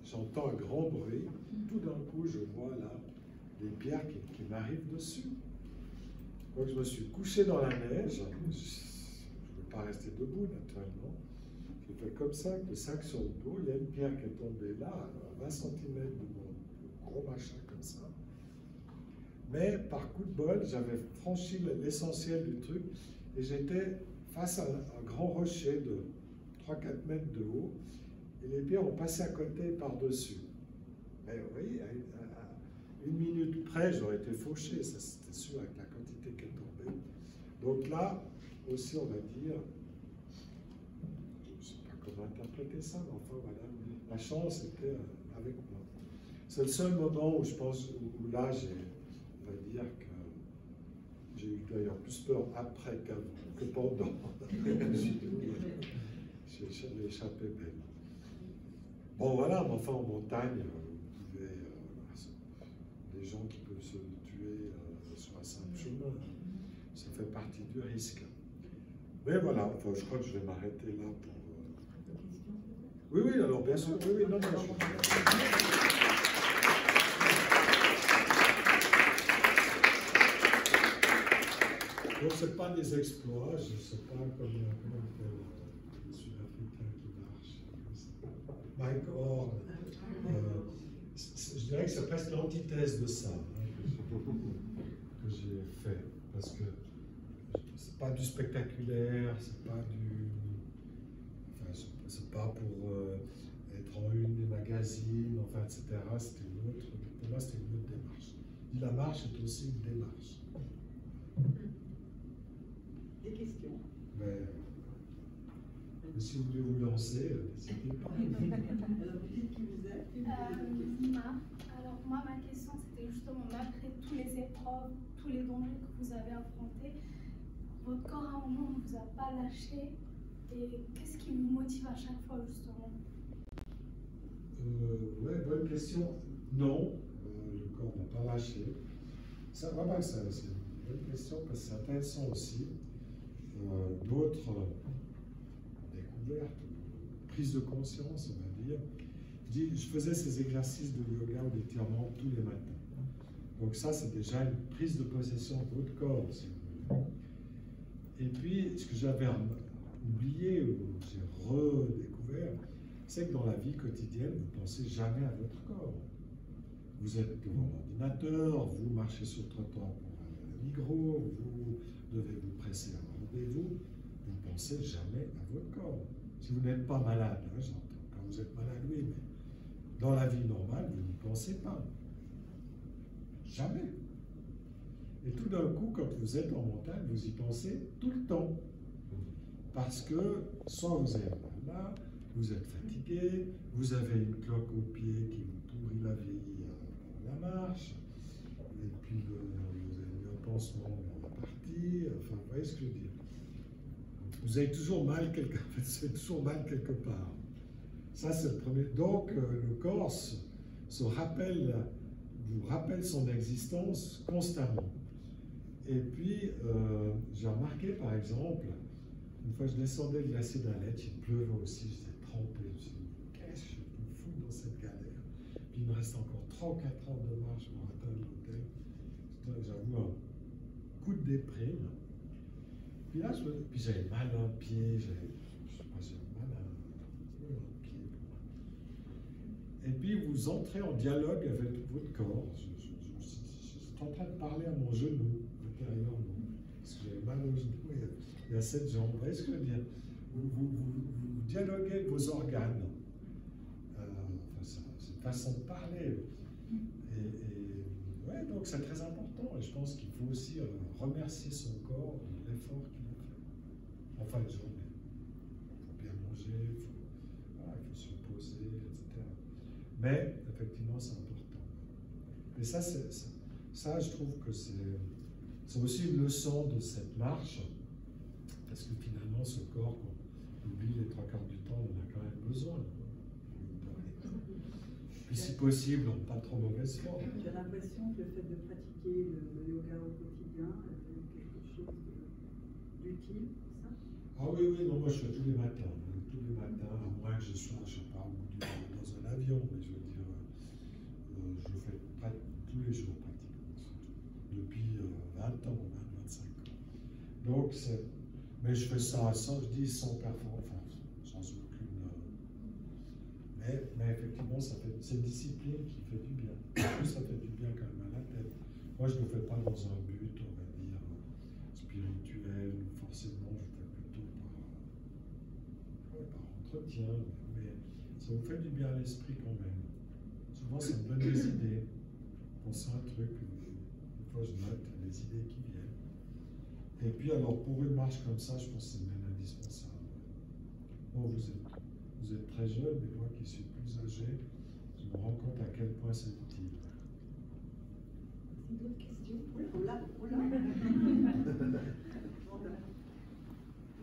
J'entends un grand bruit, tout d'un coup je vois là des pierres qui m'arrivent dessus. Donc je me suis couché dans la neige, je ne veux pas rester debout naturellement. J'ai comme ça, le sac sur le dos, il y a une pierre qui est tombée là, à 20 cm de mon gros machin comme ça. Mais par coup de bol, j'avais franchi l'essentiel du truc et j'étais face à un, grand rocher de 3-4 mètres de haut, et les pierres ont passé à côté par-dessus. Mais voyez, à une, minute près, j'aurais été fauché, ça c'était sûr, avec la quantité qui est tombée. Donc là, aussi, on va dire, je ne sais pas comment interpréter ça, mais enfin voilà, la chance était euh, avec moi. C'est le seul moment où je pense, où, là, j'ai, on va dire que j'ai eu d'ailleurs plus peur après que pendant. j'ai échappé belle. Bon voilà, mais enfin en montagne, vous pouvez, euh, des gens qui peuvent se tuer euh, sur un simple chemin, ça fait partie du risque. Mais voilà, je crois que je vais m'arrêter là pour. Euh, oui, oui, alors bien sûr, oui, oui, non, non, Donc, ce pas des exploits, je ne sais pas comment, comment les Sud-Africains qui marchent. Mike Horn, euh, je dirais que c'est presque l'antithèse de ça hein, que j'ai fait. Parce que c'est pas du spectaculaire, c'est pas du. Enfin, c'est pas pour euh, être en une des magazines, enfin, etc. C'était une autre, pour moi, c'était une autre démarche. la marche est aussi une démarche questions. Mais, si vous voulez vous lancer, euh, n'hésitez pas. Alors, vous dites qui vous êtes euh, Alors, moi, ma question, c'était justement, malgré tous les épreuves, tous les dangers que vous avez affrontés, votre corps à un moment ne vous a pas lâché. Et qu'est-ce qui vous motive à chaque fois, justement? Euh, Ouais, bonne question. Non, euh, le corps n'a pas lâché. Ça, vraiment, c'est une bonne question parce que c'est intéressant aussi. Euh, d'autres découvertes, prises de conscience, on va dire. Je, je faisais ces exercices de yoga ou d'étirement tous les matins. Donc ça, c'est déjà une prise de possession de votre corps, Et puis, ce que j'avais oublié ou j'ai redécouvert, c'est que dans la vie quotidienne, vous ne pensez jamais à votre corps. Vous êtes devant l'ordinateur, vous marchez sur le trottoir pour aller à micro, vous devez vous presser à vous, vous ne pensez jamais à votre corps. Si vous n'êtes pas malade, hein, j'entends, quand vous êtes malade, oui, mais dans la vie normale, vous n'y pensez pas. Jamais. Et tout d'un coup, quand vous êtes en montagne, vous y pensez tout le temps. Parce que soit vous êtes là, vous êtes fatigué, vous avez une cloque au pied qui vous pourrit la vie à la marche, et puis vous avez un pansement la partie, enfin, vous voyez ce que je veux dire. Vous avez toujours mal quelque, toujours mal quelque part. Ça, c'est le premier. Donc, euh, le corps se, rappelle, vous rappelle son existence constamment. Et puis, euh, j'ai remarqué, par exemple, une fois je descendais le glacier d'Alette, il pleuvait aussi, j'étais trempé. Je me suis dit, qu'est-ce que je me fous dans cette galère? Puis il me reste encore 3 ou 4 heures de marche pour atteindre l'hôtel. J'avoue, un coup de déprime. Puis là, j'avais mal à un pied, j'avais, je sais pas, j'avais mal à un, pied. Et puis vous entrez en dialogue avec votre corps. Je, suis en train de parler à mon genou intérieurement, parce que j'avais mal au genou, il y a, cette jambe. Vous voyez ce que je veux dire? Vous, dialoguez vos organes. Euh, c'est façon de parler. Et, ouais, donc c'est très important. Et je pense qu'il faut aussi euh, remercier son corps de l'effort qu'il en fin de journée. Il faut bien manger, il faut, se reposer, etc. Mais effectivement, c'est important. Et ça, ça, je trouve que c'est aussi une leçon de cette marche, parce que finalement, ce corps qu'on oublie les trois quarts du temps, on en a quand même besoin. Puis si possible, en pas trop mauvaise forme. J'ai l'impression que le fait de pratiquer le, yoga au quotidien est quelque chose d'utile ah oui, oui, non, moi je fais tous les matins. Hein, tous les matins, à moins que je sois, je sais pas, dans un avion, mais je veux dire, euh, je fais tous les jours. Depuis 20 euh, ans, 25 ans. Donc, mais je fais ça sans, je dis sans performance, sans aucune. Euh, mais, mais, effectivement, ça fait, c'est une discipline qui fait du bien. Ça fait du bien quand même à la tête. Moi, je ne le fais pas dans un but, on va dire, spirituel, forcément, je fais plutôt entretien, mais ça vous fait du bien à l'esprit quand même. Souvent, ça me donne des idées. Pensez à un truc, une fois je note les idées qui viennent. Et puis, alors, pour une marche comme ça, je pense que c'est même indispensable. Bon, vous êtes, vous êtes très jeune, mais moi qui suis plus âgé, je me rends compte à quel point c'est utile. D'autres questions Oui, on l'a, on l'a.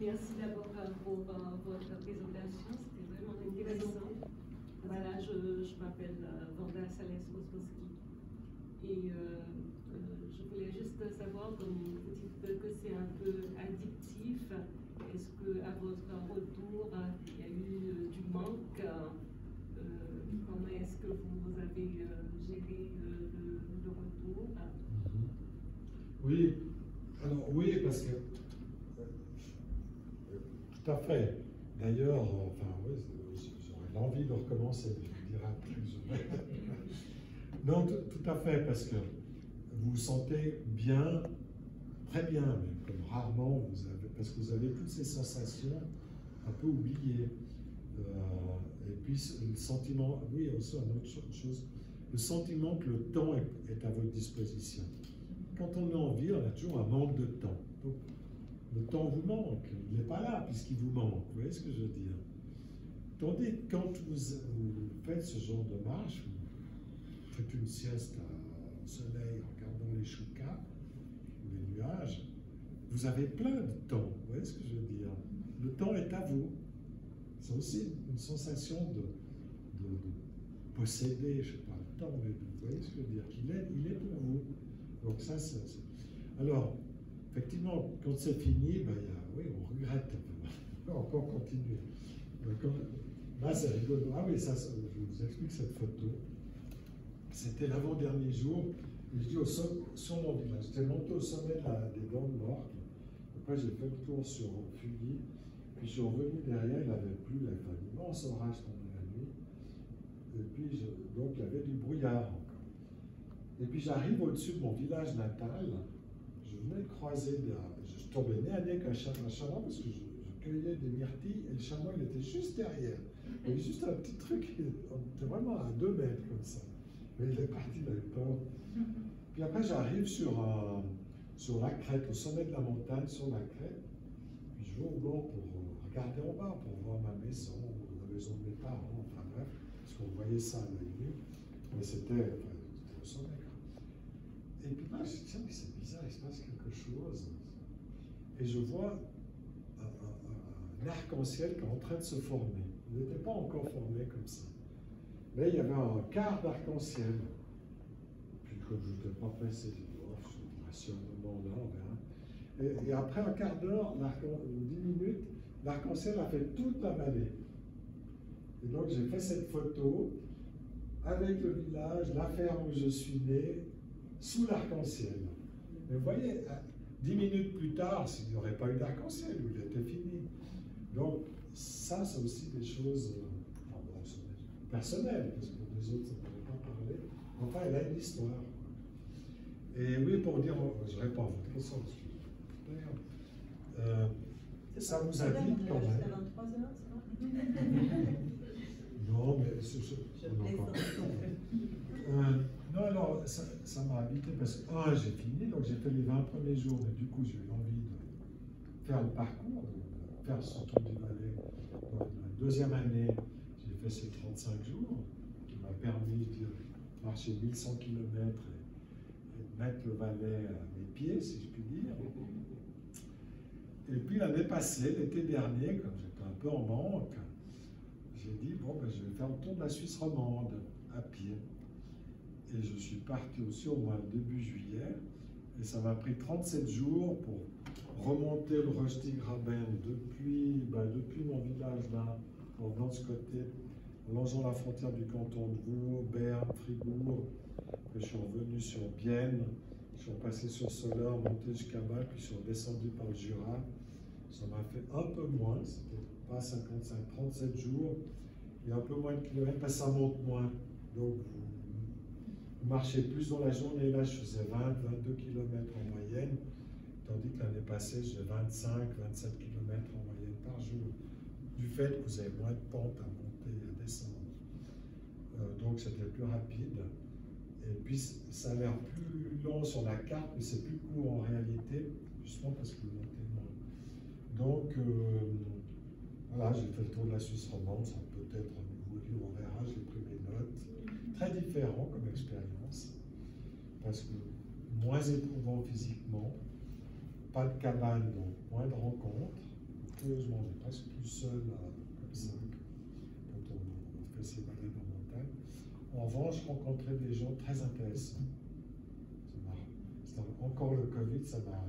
Merci d'abord pour euh, votre présentation, c'était vraiment intéressant. Voilà, je, je m'appelle euh, Vanda Salès Rosbowski et euh, euh, je voulais juste savoir, comme vous dites que c'est un peu addictif, est-ce qu'à votre retour, il y a eu du manque Comment est-ce que vous avez géré le, le retour? Mhm. Oui, alors oui, parce que euh, tout à fait. D'ailleurs, euh, enfin, oui, j'aurais l'envie de recommencer, je vous dirai après. Non, tout, à fait, parce que vous vous sentez bien, très bien, même comme rarement parce que vous avez toutes ces sensations un peu oubliées. Euh, et puis le sentiment, oui, aussi une autre cho- chose, le sentiment que le temps est, à votre disposition. Quand on est en ville, on a toujours un manque de temps. Donc, le temps vous manque, il n'est pas là puisqu'il vous manque. Vous voyez ce que je veux dire? Tandis que quand vous faites ce genre de marche, faites une sieste au soleil en regardant les choucas ou les nuages, vous avez plein de temps. Vous voyez ce que je veux dire? Le temps est à vous. C'est aussi une sensation de, de- de posséder, je ne sais pas, le temps, mais vous voyez ce que je veux dire Qu'il est, il est pour vous. Donc ça, Alors, effectivement, quand c'est fini, ben, il oui, on regrette un peu. On peut encore continuer. Quand- Là, c'est rigolo. Ah oui, ça, je vous explique cette photo. C'était l'avant-dernier jour. Je dis au som- sur mon village. J'étais monté au sommet des Dents de Morgue. Après, j'ai fait le tour sur Fully. Puis je suis revenu derrière, il n'avait plus, il avait un immense orage pendant la nuit. Et puis, donc, il y avait du brouillard encore. Et puis, j'arrive au-dessus de mon village natal. Je venais de croiser, je, tombais nez à nez un parce que je, cueillais des myrtilles et le chamois, il était juste derrière. Il y avait juste un petit truc, il était vraiment à deux mètres comme ça. Mais il est parti, il avait peur. Puis après, j'arrive sur, un- sur la crête, au sommet de la montagne, sur la crête. Puis je vais au bord pour euh, regarder en bas, pour voir ma maison, la maison de mes parents, enfin bref, parce qu'on voyait ça à l'œil. Mais c'était enfin, au sommet. Et puis là, je dis, tiens, mais c'est bizarre, il se passe quelque chose. Et je vois un arc-en-ciel qui est en train de se former. Il n'était pas encore formé comme ça. Mais il y avait un quart d'arc-en-ciel. Puis comme je n'étais pas pressé, j'ai dit, oh, je suis à ce moment-là, on. Et, et après un quart d'heure, dix minutes, l'arc-en-ciel a fait toute la vallée. Et donc j'ai fait cette photo avec le village, la ferme où je suis né, sous l'arc-en-ciel. Mais vous voyez, dix minutes plus tard, s'il n'y aurait pas eu d'arc-en-ciel, il était fini. Donc ça, c'est aussi des choses euh, enfin, bon, c'est personnelles, parce que pour les autres, ça ne pas parler. Enfin, elle a une histoire. Et oui, pour dire, je réponds à votre question, euh, ça vous habite quand même. 23 heures, ça Non, mais ce, ce- Je on en parle. plaisante. Euh, non, alors, ça m'a habité parce que, un, j'ai fini, donc j'ai fait les 20 premiers jours, mais du coup, j'ai eu envie de faire le parcours, de faire ce tour du Valais. Donc, la deuxième année, ces 35 jours, qui m'a permis de marcher 1100 km et, et de mettre le Valais à mes pieds, si je puis dire. Et puis l'année passée, l'été dernier, comme j'étais un peu en manque, j'ai dit, bon, ben, je vais faire le tour de la Suisse romande à pied. Et je suis parti aussi au mois de début juillet. Et ça m'a pris 37 jours pour remonter le Röstigraben depuis, ben, depuis mon village là, en venant de ce côté, longeant la frontière du canton de Vaud, Berne, Fribourg. Puis je suis revenu sur Bienne, je suis repassé sur Soleure, monté jusqu'à Bâle, puis je suis redescendu par le Jura. Ça m'a fait un peu moins, c'était pas 55, 37 jours, et un peu moins de kilomètres, parce que ça monte moins. Donc vous, marchez plus dans la journée. Là, je faisais 20, 22 km en moyenne, tandis que l'année passée, j'ai 25, 27 km en moyenne par jour. du fait que vous avez moins de pente à monter Euh, donc c'était plus rapide. Et puis ça a l'air plus long sur la carte, mais c'est plus court en réalité, justement parce que vous montez. Donc euh, voilà, j'ai fait le tour de la Suisse romande, ça peut être un nouveau livre, on verra, j'ai pris mes notes. Très différent comme expérience, parce que moins éprouvant physiquement, pas de cabane, donc moins de rencontres. Heureusement, on est presque plus seul comme ça en revanche, je rencontrais des gens très intéressants. Encore le Covid, ça m'a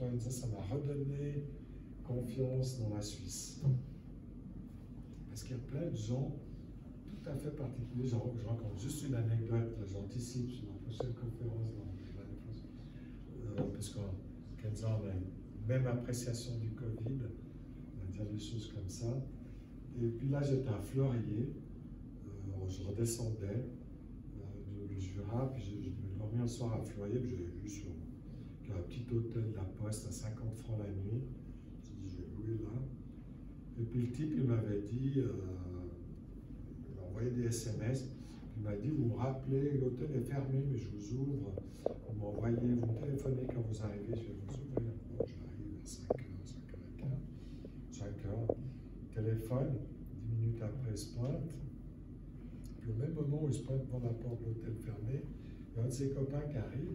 m'a redonné confiance dans la Suisse. Parce qu'il y a plein de gens tout à fait particuliers. Je, raconte juste une anecdote, j'anticipe sur la prochaine conférence dans l'année. Euh, parce qu'en 15 ans, on a une même appréciation du Covid, on va dire des choses comme ça. Et puis là, j'étais à Fleurier, euh, je redescendais euh, du Jura, puis je, me dormais un soir à Fleurier, puis j'avais vu sur un petit hôtel de la Poste à 50 francs la nuit. J'ai dit, je vais là. Et puis le type, il m'avait dit, euh, il m'a envoyé des SMS. Il m'a dit, vous me rappelez, l'hôtel est fermé, mais je vous ouvre. Vous m'envoyez, vous me téléphonez quand vous arrivez, je vais vous ouvrir. Bon, j'arrive à 5h, 5h15, 5h. Téléphone, 10 minutes après, il se pointe. Puis au même moment où il se pointe devant la porte de l'hôtel fermé, il y a un de ses copains qui arrive.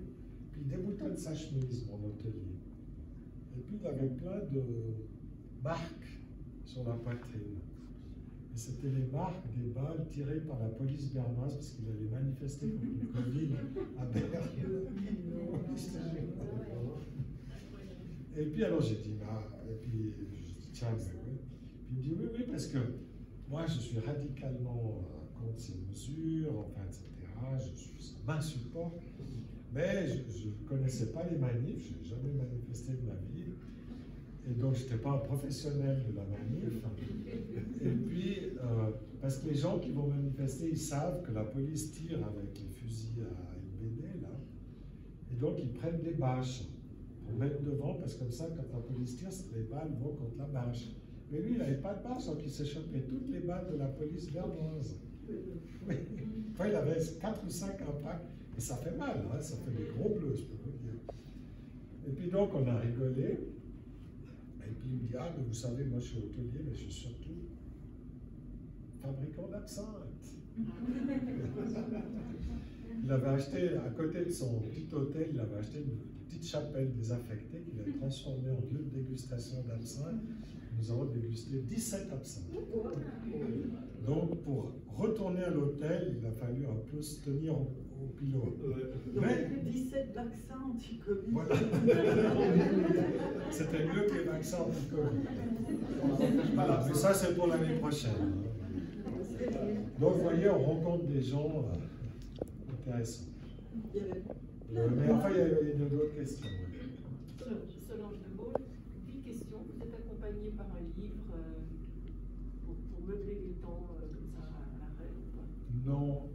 Puis il déboutonne sa chemise, mon hôtelier. Et puis il avait plein de marques sur la poitrine. Et c'était les marques des balles tirées par la police bernoise parce qu'il allait manifester contre le Covid à Berne. Et puis alors j'ai dit, bah, et puis je dis, tiens, mais il me dit, oui, oui, parce que moi je suis radicalement euh, contre ces mesures, enfin, etc. Je suis, ça m'insupporte. Mais je ne connaissais pas les manifs, je n'ai jamais manifesté de ma vie. Et donc, je n'étais pas un professionnel de la manif. Et puis, euh, parce que les gens qui vont manifester, ils savent que la police tire avec les fusils à LBD, là. Et donc, ils prennent des bâches pour mettre devant, parce que comme ça, quand la police tire, les balles vont contre la bâche. Mais lui, il n'avait pas de bâche, donc il s'est chopé toutes les balles de la police bernoise. Oui. Enfin, il avait 4 ou 5 impacts. Et ça fait mal, hein, ça fait des gros bleus, je peux vous dire. Et puis donc, on a rigolé. Et puis il me dit, ah, mais vous savez, moi je suis hôtelier, mais je suis surtout fabricant d'absinthe. il avait acheté, à côté de son petit hôtel, il avait acheté une petite chapelle désaffectée qu'il a transformée en lieu de dégustation d'absinthe. Nous avons dégusté 17 absinthes. Donc, pour retourner à l'hôtel, il a fallu un peu se tenir au pilot. Mais 17 vaccins anti-Covid. Voilà. C'était mieux que les vaccins anti-Covid. Voilà, mais ça c'est pour l'année prochaine. Donc vous voyez, on rencontre des gens euh, intéressants. Euh, mais enfin, il y a, d'autres questions. Solange de Gaulle, une question. Vous êtes accompagné par un livre euh, pour, meubler les temps comme ça à l'arrêt ou pas? Non.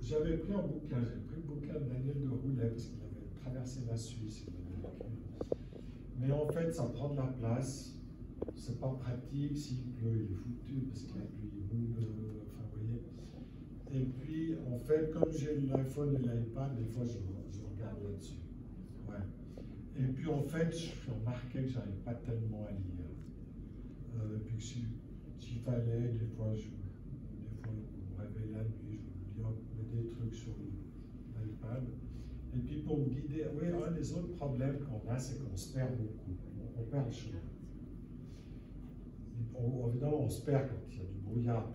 J'avais pris un bouquin, j'ai pris le bouquin de Daniel de Roulet parce qu'il avait traversé la Suisse. Mais en fait, ça prend de la place. C'est pas pratique. S'il pleut, il est foutu parce qu'il y a pluie, voyez. Et puis, en fait, comme j'ai l'iPhone et l'iPad, des fois, je, regarde là-dessus. Ouais. Et puis, en fait, je remarquais que j'arrive pas tellement à lire. Euh, et puis, s'il fallait, des fois, je, des fois, me réveille la nuit, je lis des trucs sur l'iPad. Et puis pour me guider, oui, un des autres problèmes qu'on a, c'est qu'on se perd beaucoup. On, perd le chemin. évidemment, on se perd quand il y a du brouillard,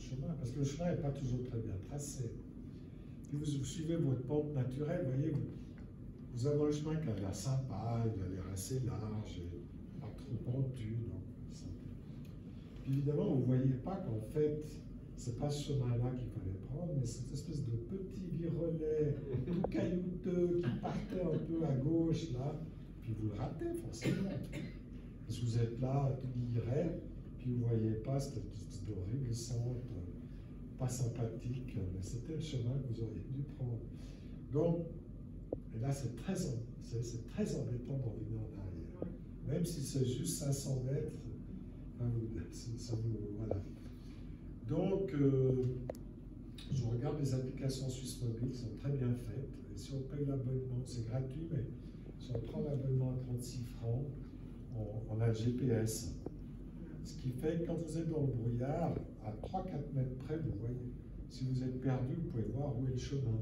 chemin, parce que le chemin n'est pas toujours très bien tracé. Puis vous, suivez votre pente naturelle, vous voyez, vous, avez un chemin qui a l'air sympa, il a l'air assez large, et pas trop pentu. Évidemment, vous ne voyez pas qu'en fait, c'est pas ce chemin-là qu'il fallait prendre, mais cette espèce de petit virelet tout caillouteux qui partait un peu à gauche là, puis vous le ratez forcément. Parce que vous êtes là, tout guilleret, puis vous ne voyez pas cette d'horrible centre, pas sympathique, mais c'était le chemin que vous auriez dû prendre. Donc, et là c'est très, très embêtant de revenir en arrière. Même si c'est juste 500 mètres, Ah, ça vous, voilà. Donc, euh, je regarde les applications Suisse Mobile, sont très bien faites. Et si on paye l'abonnement, c'est gratuit, mais si on prend l'abonnement à 36 francs, on, a le GPS. Ce qui fait que quand vous êtes dans le brouillard, à 3-4 mètres près, vous voyez. Si vous êtes perdu, vous pouvez voir où est le chemin.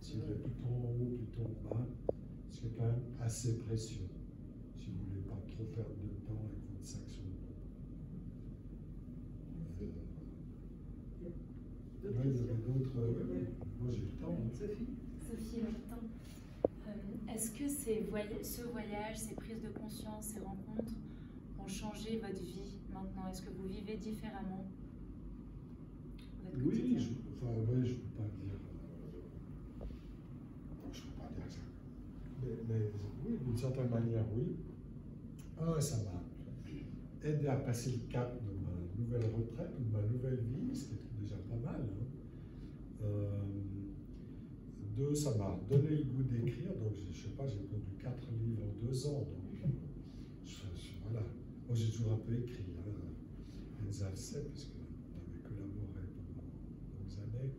Si vous êtes plutôt en haut, plutôt en bas, c'est quand même assez précieux. Si vous ne voulez pas trop perdre de temps avec votre sac sur le il y avait d'autres. Moi j'ai le temps. Hein. Sophie Sophie, maintenant. Euh, est-ce que ces ce voyage, ces prises de conscience, ces rencontres ont changé votre vie? Maintenant Est-ce que vous vivez différemment Oui, je, enfin, ouais, je ne peux pas dire. je ne peux pas dire ça. Mais, mais oui, d'une certaine manière, oui. Ah, ça m'a aidé à passer le cap de ma nouvelle retraite, de ma nouvelle vie, ce qui était déjà pas mal. Hein. Euh, deux, ça m'a donné le goût d'écrire, donc je ne sais pas, j'ai produit quatre livres en deux ans. Donc, voilà. Moi, j'ai toujours un peu écrit. Hein. Enza le sait, puisqu'on avait collaboré pendant longues années.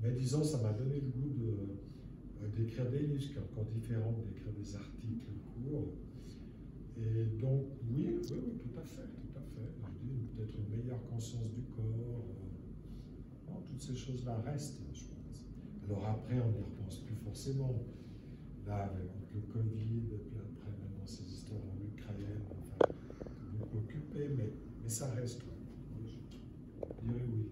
Mais disons, ça m'a donné le goût euh, d'écrire des livres, ce qui est encore différent d'écrire des articles courts. Et donc, oui, oui, oui, tout à fait, tout à fait. Peut-être une meilleure conscience du corps. Euh, toutes ces choses-là restent, je pense. Alors après, on n'y repense plus forcément. Là, avec le Covid, puis après, maintenant, ces histoires en Ukraine, enfin, beaucoup occupé, mais, mais ça reste, dirais oui.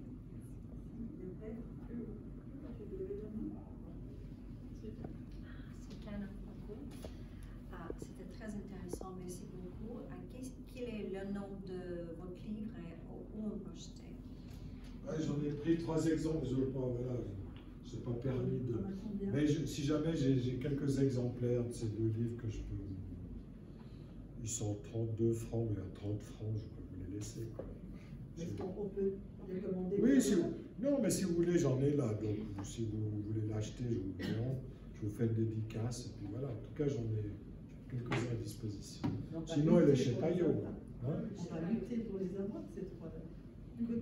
J'en ai pris trois exemples, je pas, voilà, je pas permis de. Mais si jamais j'ai quelques exemplaires de ces deux livres que je peux. Ils sont 32 francs, mais à 30 francs, je peux vous les laisser. Est-ce qu'on peut les commander Oui, si vous... non, mais si vous voulez, j'en ai là. Donc, si vous voulez l'acheter, je vous je vous fais une dédicace. Et puis voilà, en tout cas, j'en ai quelques-uns à disposition. Sinon, elle est chez Payot. Hein on va lutter pour les avoir, ces trois-là.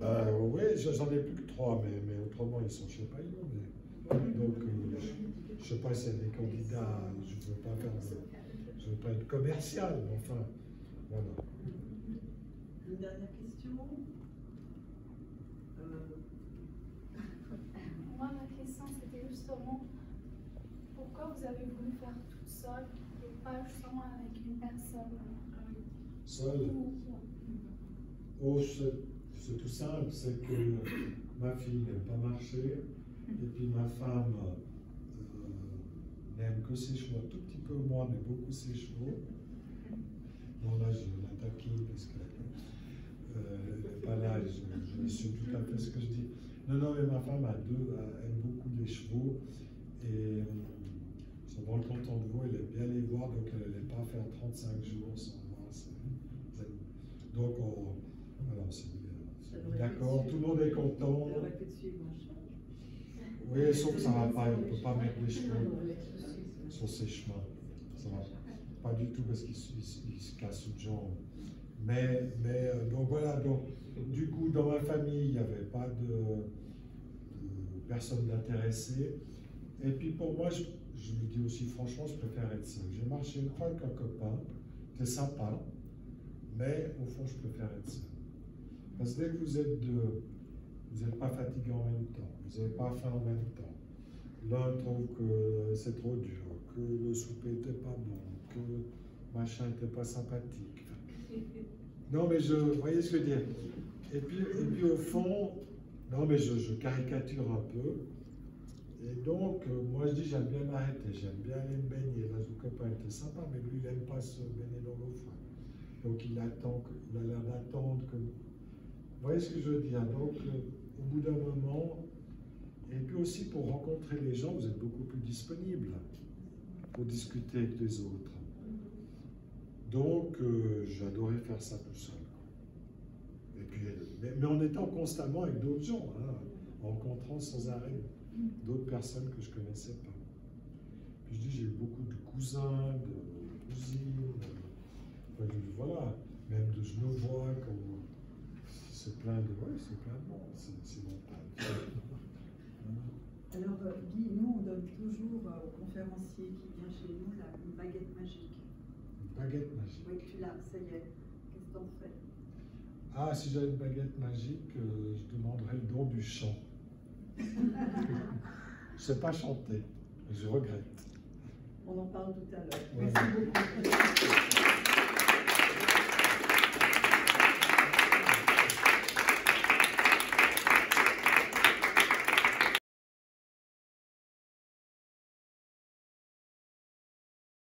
Euh, oui, j'en ai plus que trois, mais, mais autrement, ils sont chez Payot. Mais... Donc, euh, je ne sais pas s'il y a des candidats, je ne veux pas faire je veux pas être commercial, mais enfin, voilà. Une dernière question euh... Moi, ma question, c'était justement pourquoi vous avez voulu faire toute seule et pas justement avec une personne Seule Oh, c'est tout simple, c'est que ma fille n'aime pas marcher, et puis ma femme euh, n'aime que ses chevaux, un tout petit peu moins, mais beaucoup ses chevaux. Non, là, je la taquine parce qu'elle euh, n'est pas là, je, je, suis tout à fait ce que je dis. Non, non, mais ma femme a deux, aime beaucoup les chevaux, et souvent le canton de Vaud, elle aime bien les voir, donc elle n'aime pas faire 35 jours sans voir. Donc, on, voilà, c'est D'accord, tout le monde est content. Oui, sauf que ça ne va pas, on ne peut pas mettre les chevaux sur ces chemins. Ça va pas du tout parce qu'ils se cassent une jambe. Mais, mais euh, donc voilà, donc du coup, dans ma famille, il n'y avait pas de, personne d'intéressé. Et puis pour moi, je, me dis aussi franchement, je préfère être seul. J'ai marché une fois avec un copain, c'est sympa, mais au fond, je préfère être seul. Parce que dès que vous êtes deux, vous n'êtes pas fatigué en même temps, vous n'avez pas faim en même temps. L'un trouve que c'est trop dur, que le souper n'était pas bon, que machin n'était pas sympathique. Non, mais je, vous voyez ce que je veux dire. Et puis, et puis au fond, non, mais je, caricature un peu. Et donc, euh, moi je dis, j'aime bien m'arrêter, j'aime bien aller me baigner. Là, le copain était sympa, mais lui, il n'aime pas se baigner dans l'eau froide. Donc, il attend, il a l'air d'attendre que vous voyez ce que je veux dire? Donc, euh, au bout d'un moment, et puis aussi pour rencontrer les gens, vous êtes beaucoup plus disponible pour discuter avec les autres. Donc, euh, j'adorais faire ça tout seul. Et puis, mais, en étant constamment avec d'autres gens, hein, en rencontrant sans arrêt d'autres personnes que je ne connaissais pas. Puis je dis, j'ai eu beaucoup de cousins, de cousines, voilà. même de Genevois, comme c'est plein de, ouais, c'est plein de monde. Alors, euh, Guy, nous, on donne toujours euh, au conférencier qui vient chez nous la, baguette magique. Baguette magique. Oui, tu l'as, ça y est. Qu'est-ce que t'en fais? Ah, si j'avais une baguette magique, euh, je demanderais le don du chant. je ne sais pas chanter, je regrette. On en parle tout à l'heure. Ouais. Merci beaucoup.